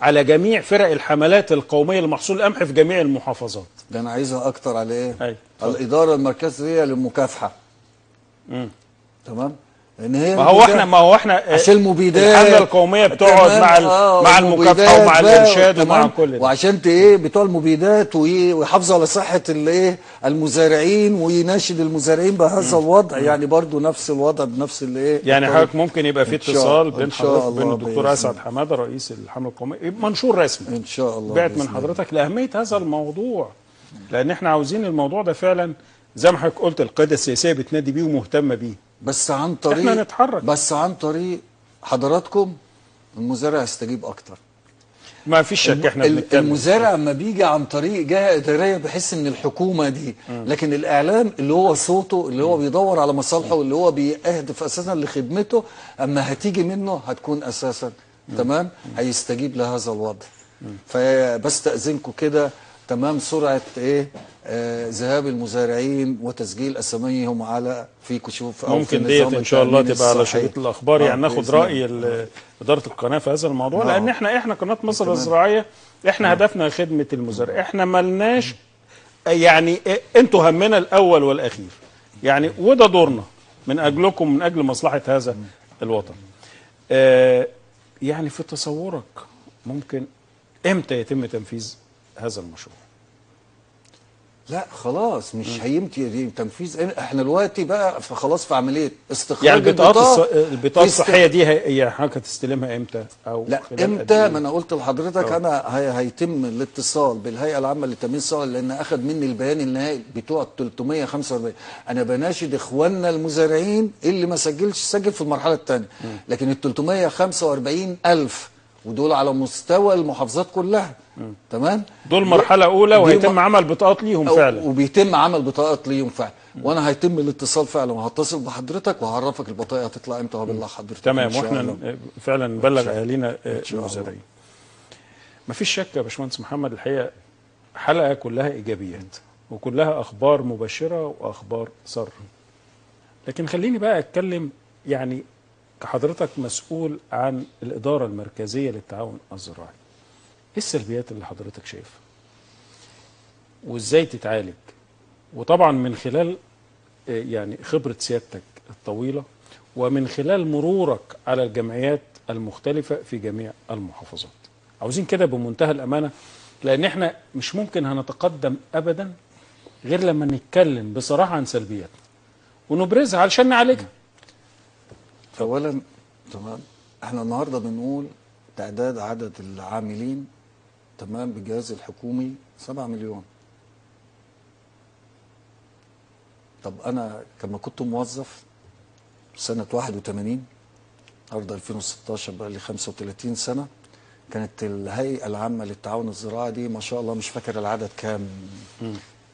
على جميع فرق الحملات القومية لمحصول القمح في جميع المحافظات ده أنا عايزها أكتر على إيه. اتفضل. الإدارة المركزية للمكافحة مم. تمام إن هي ما هو إحنا ما هو إحنا عشان المبيدات الحمله القومية بتقعد مع آه، مع المكافحة ومع الإرشاد ومع؟ كل ده. وعشان إيه بتوع المبيدات ويحافظوا على صحة الإيه المزارعين ويناشد المزارعين بهذا الوضع. يعني برضو نفس الوضع بنفس الإيه يعني. حضرتك ممكن يبقى في اتصال بين حضرتك وبين الدكتور أسعد. حمادة رئيس الحملة القومية. يبقى منشور رسمي. إن شاء الله بعت من. حضرتك لأهمية هذا الموضوع. لأن إحنا عاوزين الموضوع ده فعلا زي ما حضرتك قلت القيادة السياسية بتنادي بيه ومهتمة بيه. بس عن طريق إحنا نتحرك. بس عن طريق حضراتكم المزارع يستجيب أكتر. ما فيش شك إحنا بنتكلم. المزارع لما بيجي عن طريق جهه اداريه بيحس إن الحكومة دي لكن الإعلام اللي هو صوته اللي هو بيدور على مصالحه اللي هو بيهدف أساسا لخدمته أما هتيجي منه هتكون أساسا. تمام؟ هيستجيب لهذا الوضع. فبستأذنكم كده تمام سرعة إيه؟ آه ذهاب المزارعين وتسجيل اساميهم على في كشوف في ممكن ديت إن شاء الله تبقى على. شريط الأخبار. آه، يعني ناخد بإذن رأي إدارة القناة في هذا الموضوع آه. لأن إحنا إحنا قناة مصر. الزراعية إحنا هدفنا خدمة المزارع. إحنا ملناش يعني إيه، إنتوا همنا الأول والأخير. يعني وده دورنا من أجلكم من أجل مصلحة هذا الوطن. آه يعني في تصورك ممكن إمتى يتم تنفيذ؟ هذا المشروع. لا خلاص مش هيمتي تنفيذ. إحنا دلوقتي بقى خلاص في عملية استخراج يعني البطاقات البطاقة. است- الصحية دي هي حضرتك هتستلمها إمتى؟ أو لا إمتى؟ إيه؟ ما أنا قلت لحضرتك آه. أنا هي هيتم الاتصال بالهيئة العامة للتأمين الصحي لأن أخذ مني البيان النهائي بتوع ال 345 أنا بناشد إخواننا المزارعين اللي ما سجلش سجل في المرحلة الثانية. لكن ال 345 ألف ودول على مستوى المحافظات كلها. تمام؟ دول مرحلة أولى وهيتم عمل بطاقات ليهم فعلا. وبيتم عمل بطاقات ليهم فعلا. وأنا هيتم الاتصال فعلا وهتصل بحضرتك وهعرفك البطاقة هتطلع إمتى وهبلغ حضرتك تمام. وإحنا فعلا نبلغ أهالينا آه،. المزارعين مفيش شك يا باشمهندس محمد الحقيقة حلقة كلها إيجابيات وكلها أخبار مبشره وأخبار ساره لكن خليني بقى أتكلم يعني كحضرتك مسؤول عن الإدارة المركزية للتعاون الزراعي. إيه السلبيات اللي حضرتك شايفها؟ وإزاي تتعالج؟ وطبعا من خلال آه، يعني خبرة سيادتك الطويلة ومن خلال مرورك على الجمعيات المختلفة في جميع المحافظات. عاوزين كده بمنتهى الأمانة لأن إحنا مش ممكن هنتقدم أبدا غير لما نتكلم بصراحة عن سلبياتنا. ونبرزها علشان نعالجها. اولا تمام. إحنا النهارده بنقول تعداد عدد العاملين تمام بالجهاز الحكومي 7 مليون. طب أنا كما كنت موظف سنة 81 النهارده 2016 بقى لي 35 سنة كانت الهيئة العامة للتعاون الزراعي دي ما شاء الله مش فاكر العدد كام.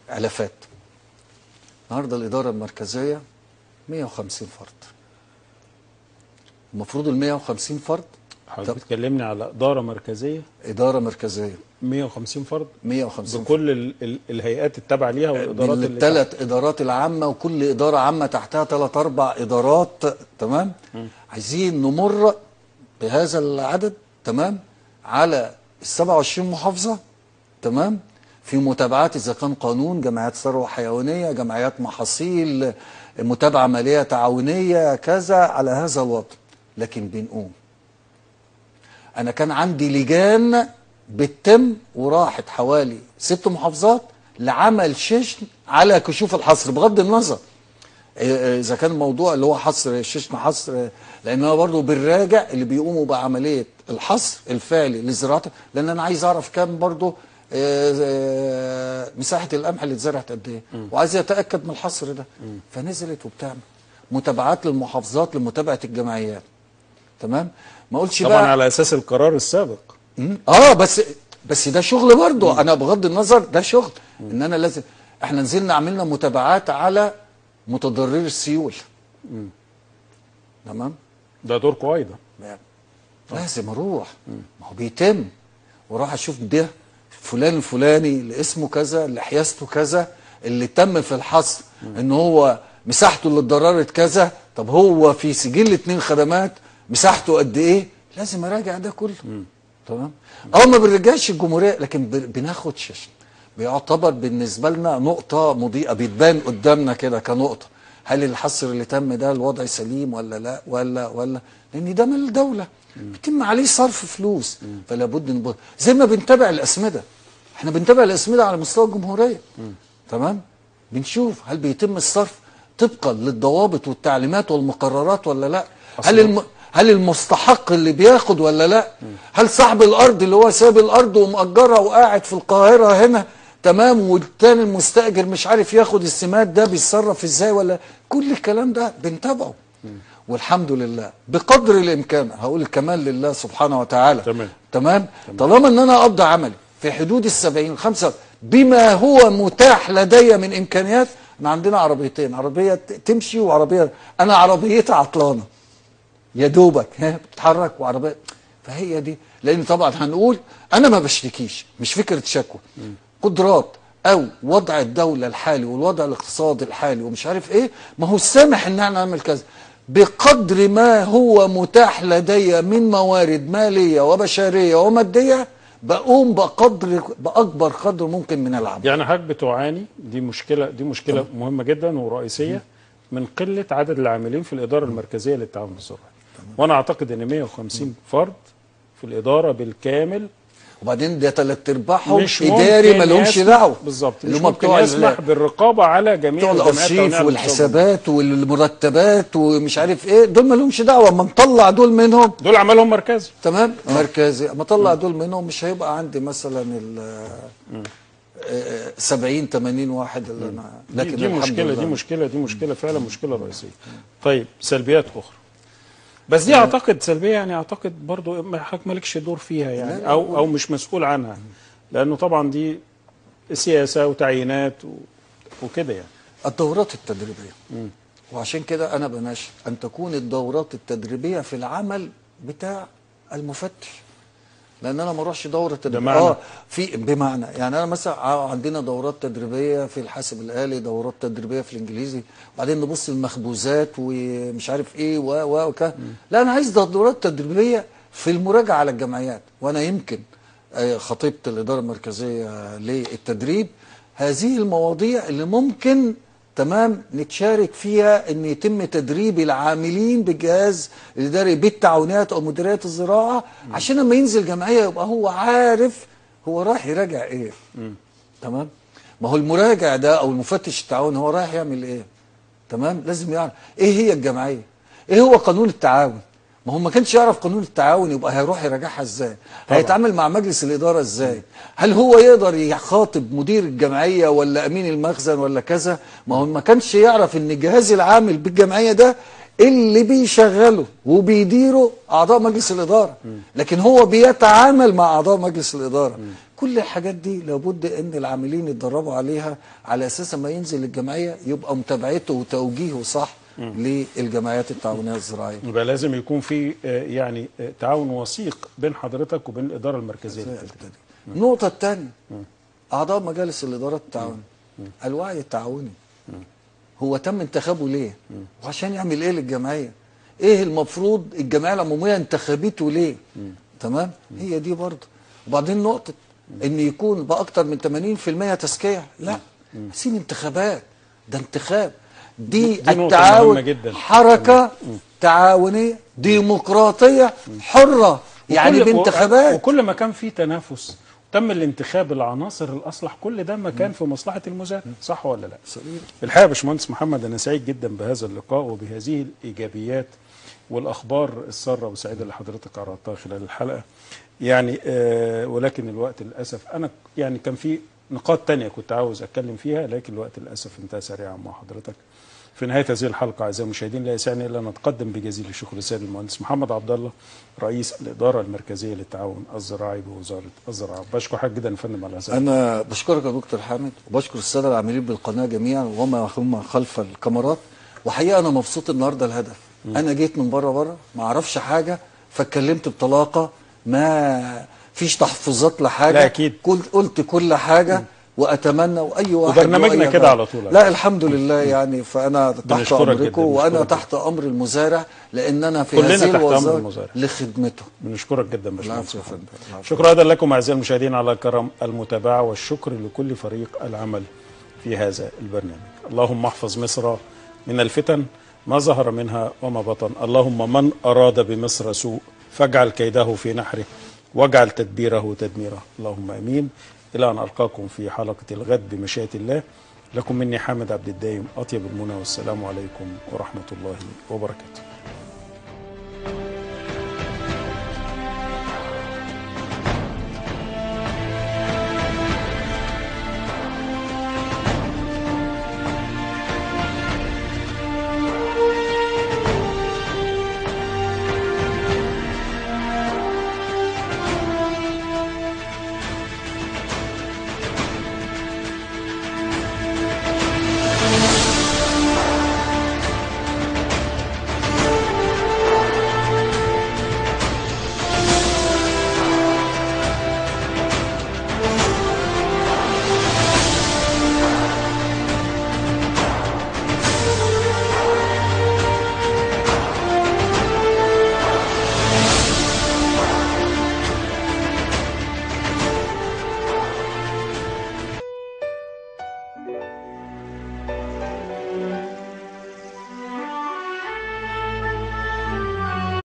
ألافات. النهارده الإدارة المركزية 150 فرد. المفروض ال 150 فرد. حضرتك بتكلمني على إدارة مركزية؟ إدارة مركزية. 150 فرد؟ 150 فرد بكل ال ال الهيئات التابعة ليها والإدارات اللي الثلاث إدارات العامة وكل إدارة عامة تحتها ثلاث أربع إدارات تمام؟ عايزين نمر بهذا العدد تمام؟ على ال 27 محافظة تمام؟ في متابعات إذا كان قانون جمعيات ثروة حيوانية جمعيات محاصيل متابعة مالية تعاونية كذا على هذا الوضع. لكن بنقوم. أنا كان عندي لجان بتتم وراحت حوالي ست محافظات لعمل ششن على كشوف الحصر بغض النظر إيه إذا كان الموضوع اللي هو حصر ششن حصر لأن أنا برضه بنراجع اللي بيقوموا بعملية الحصر الفعلي للزراعه لأن أنا عايز أعرف كام برضه آه، آه، مساحة القمح اللي اتزرعت قد إيه وعايز أتأكد من الحصر ده. فنزلت وبتعمل متابعات للمحافظات لمتابعة الجمعيات. تمام؟ ما اقولش طبعا بقى على أساس القرار السابق. مم. آه بس بس ده شغل برضه. أنا بغض النظر ده شغل. إن أنا لازم إحنا نزلنا عملنا متابعات على متضرري السيول. تمام؟ ده دوركم أيضا لازم أروح. ما هو بيتم. وأروح أشوف ده فلان الفلاني اللي اسمه كذا اللي حيازته كذا اللي تم في الحصر إن هو مساحته اللي اتضررت كذا. طب هو في سجل اتنين خدمات مساحته قد إيه؟ لازم أراجع ده كله. تمام؟ آه ما بنرجعش الجمهورية لكن بناخد شاشه بيعتبر بالنسبة لنا نقطة مضيئة بيتبان قدامنا كده كنقطة. هل الحصر اللي تم ده الوضع سليم ولا لا؟ ولا ولا. لأن ده من الدولة. بيتم عليه صرف فلوس. فلا بد. زي ما بنتابع الأسمدة. إحنا بنتابع الأسمدة على مستوى الجمهورية. تمام؟ بنشوف هل بيتم الصرف طبقا للضوابط والتعليمات والمقررات ولا لا. هل الم... هل المستحق اللي بياخد ولا لا؟ هل صاحب الأرض اللي هو ساب الأرض ومأجرها وقاعد في القاهرة هنا؟ تمام والتاني المستأجر مش عارف ياخد السمات ده بيتصرف إزاي ولا؟ كل الكلام ده بنتابعه. والحمد لله بقدر الإمكان هقول الكمال لله سبحانه وتعالى. تمام. تمام؟ طالما إن أنا أقضي عملي في حدود السبعين خمسة بما هو متاح لدي من إمكانيات إحنا عندنا عربيتين عربية تمشي وعربية أنا عربيتي عطلانة. يا دوبك ها بتتحرك وعربية. فهي دي. لأن طبعا هنقول أنا ما بشتكيش مش فكرة شكوى. قدرات أو وضع الدولة الحالي والوضع الاقتصادي الحالي ومش عارف إيه ما هو السامح إن إحنا نعمل كذا. بقدر ما هو متاح لدي من موارد مالية وبشرية ومادية بقوم بقدر بأكبر قدر ممكن من العمل. يعني حضرتك بتعاني؟ دي مشكلة دي مشكلة مهمة جدا ورئيسية من قلة عدد العاملين في الإدارة المركزية للتعاون الزراعي وأنا أعتقد إن 150 فرد في الإدارة بالكامل وبعدين ده ثلاث أرباعهم إداري ما لهمش دعوة. بالظبط اللي هم بتوع يسمح بالرقابة على جميع بتوع الأرشيف والحسابات والمرتبات ومش عارف إيه دول ما لهمش دعوة. أما نطلع دول منهم. دول عملهم مركزي. تمام؟ مركزي. أما اطلع دول منهم مش هيبقى عندي مثلا ال 70 80 واحد اللي أنا دي, دي الحمد مشكلة. دي مشكلة دي مشكلة فعلا مشكلة رئيسية. طيب سلبيات أخرى. بس دي أعتقد سلبية يعني أعتقد برضو حضرتك مالكش دور فيها يعني أو أو مش مسؤول عنها لأنه طبعا دي سياسة وتعيينات وكده يعني. الدورات التدريبية. وعشان كده أنا بناشد أن تكون الدورات التدريبية في العمل بتاع المفتش لأن أنا ما اروحش دوره تدريبيه بمعنى؟ آه في بمعنى. يعني أنا مثلا عندنا دورات تدريبيه في الحاسب الالي دورات تدريبيه في الانجليزي وبعدين نبص المخبوزات ومش عارف إيه و و لا أنا عايز دورات تدريبيه في المراجعه على الجمعيات. وأنا يمكن آه، خطيبة الإدارة المركزية للتدريب هذه المواضيع اللي ممكن تمام؟ نتشارك فيها إن يتم تدريب العاملين بالجهاز الاداري بالتعاونات أو مديريات الزراعة عشان لما ينزل جمعية يبقى هو عارف هو رايح يراجع إيه. تمام؟ ما هو المراجع ده أو المفتش التعاون هو رايح يعمل إيه. تمام؟ لازم يعرف إيه هي الجمعية؟ إيه هو قانون التعاون؟ ما هو ما كانش يعرف قانون التعاون يبقى هيروح يراجعها إزاي؟ هيتعامل مع مجلس الإدارة إزاي؟ هل هو يقدر يخاطب مدير الجمعية ولا أمين المخزن ولا كذا؟ ما هو ما كانش يعرف إن الجهاز العامل بالجمعية ده اللي بيشغله وبيديره أعضاء مجلس الإدارة. لكن هو بيتعامل مع أعضاء مجلس الإدارة. كل الحاجات دي لابد إن العاملين يتدربوا عليها على أساس ما ينزل الجمعية يبقى متابعته وتوجيهه صح. للجمعيات التعاونية الزراعية. يبقى لازم يكون في آه، يعني آه، تعاون وثيق بين حضرتك وبين الإدارة المركزية للتدريب. النقطة الثانية أعضاء مجالس الإدارات التعاونية الوعي التعاوني. هو تم انتخابه ليه؟ وعشان يعمل إيه للجمعية؟ إيه المفروض الجمعية العمومية انتخبته ليه؟ تمام؟ هي دي برضه. وبعدين نقطة إن يكون بأكتر من 80% تزكية. لا. سين انتخابات. ده انتخاب. دي, دي التعاون. حركة تعاونية ديمقراطية حرة. يعني بانتخابات وكل ما كان في تنافس تم الانتخاب العناصر الأصلح كل ده ما كان في مصلحة المزارع صح ولا لا؟ الحقيقة يا باشمهندس محمد أنا سعيد جدا بهذا اللقاء وبهذه الإيجابيات والأخبار السارة والسعيده اللي حضرتك عرضتها خلال الحلقة. يعني آه ولكن الوقت للأسف أنا يعني كان في نقاط تانية كنت عاوز أتكلم فيها لكن الوقت للأسف انتهى سريعا مع حضرتك. في نهاية هذه الحلقة أعزائي المشاهدين لا يسعني الا أن اتقدم بجزيل الشكر للسيد المهندس محمد عبد الله رئيس الإدارة المركزية للتعاون الزراعي بوزارة الزراعة. بشكر حضرتك جدا يا فندم على هذا. أنا بشكرك يا دكتور حامد وبشكر السادة العاملين بالقناة جميعا وما هم خلف الكاميرات. وحقيقة أنا مبسوط النهارده الهدف. أنا جيت من بره بره ما أعرفش حاجة فاتكلمت بطلاقة ما فيش تحفظات لحاجة. لا، أكيد. قلت قلت كل حاجة. وأتمنى وأي واحد وبرنامجنا كده. على طول. لا الحمد لله يعني فأنا تحت أمركم وأنا تحت أمر المزارع لأن أنا في كلنا هذه المزارع. لخدمته بنشكرك جدا باشمهندس. شكرا أيضا لكم أعزائي المشاهدين على كرم المتابعة والشكر لكل فريق العمل في هذا البرنامج. اللهم احفظ مصر من الفتن ما ظهر منها وما بطن، اللهم من أراد بمصر سوء فاجعل كيده في نحره واجعل تدبيره تدميره، اللهم آمين. إلى ان ألقاكم في حلقة الغد بمشيئة الله. لكم مني حامد عبد الدايم أطيب المنى والسلام عليكم ورحمة الله وبركاته.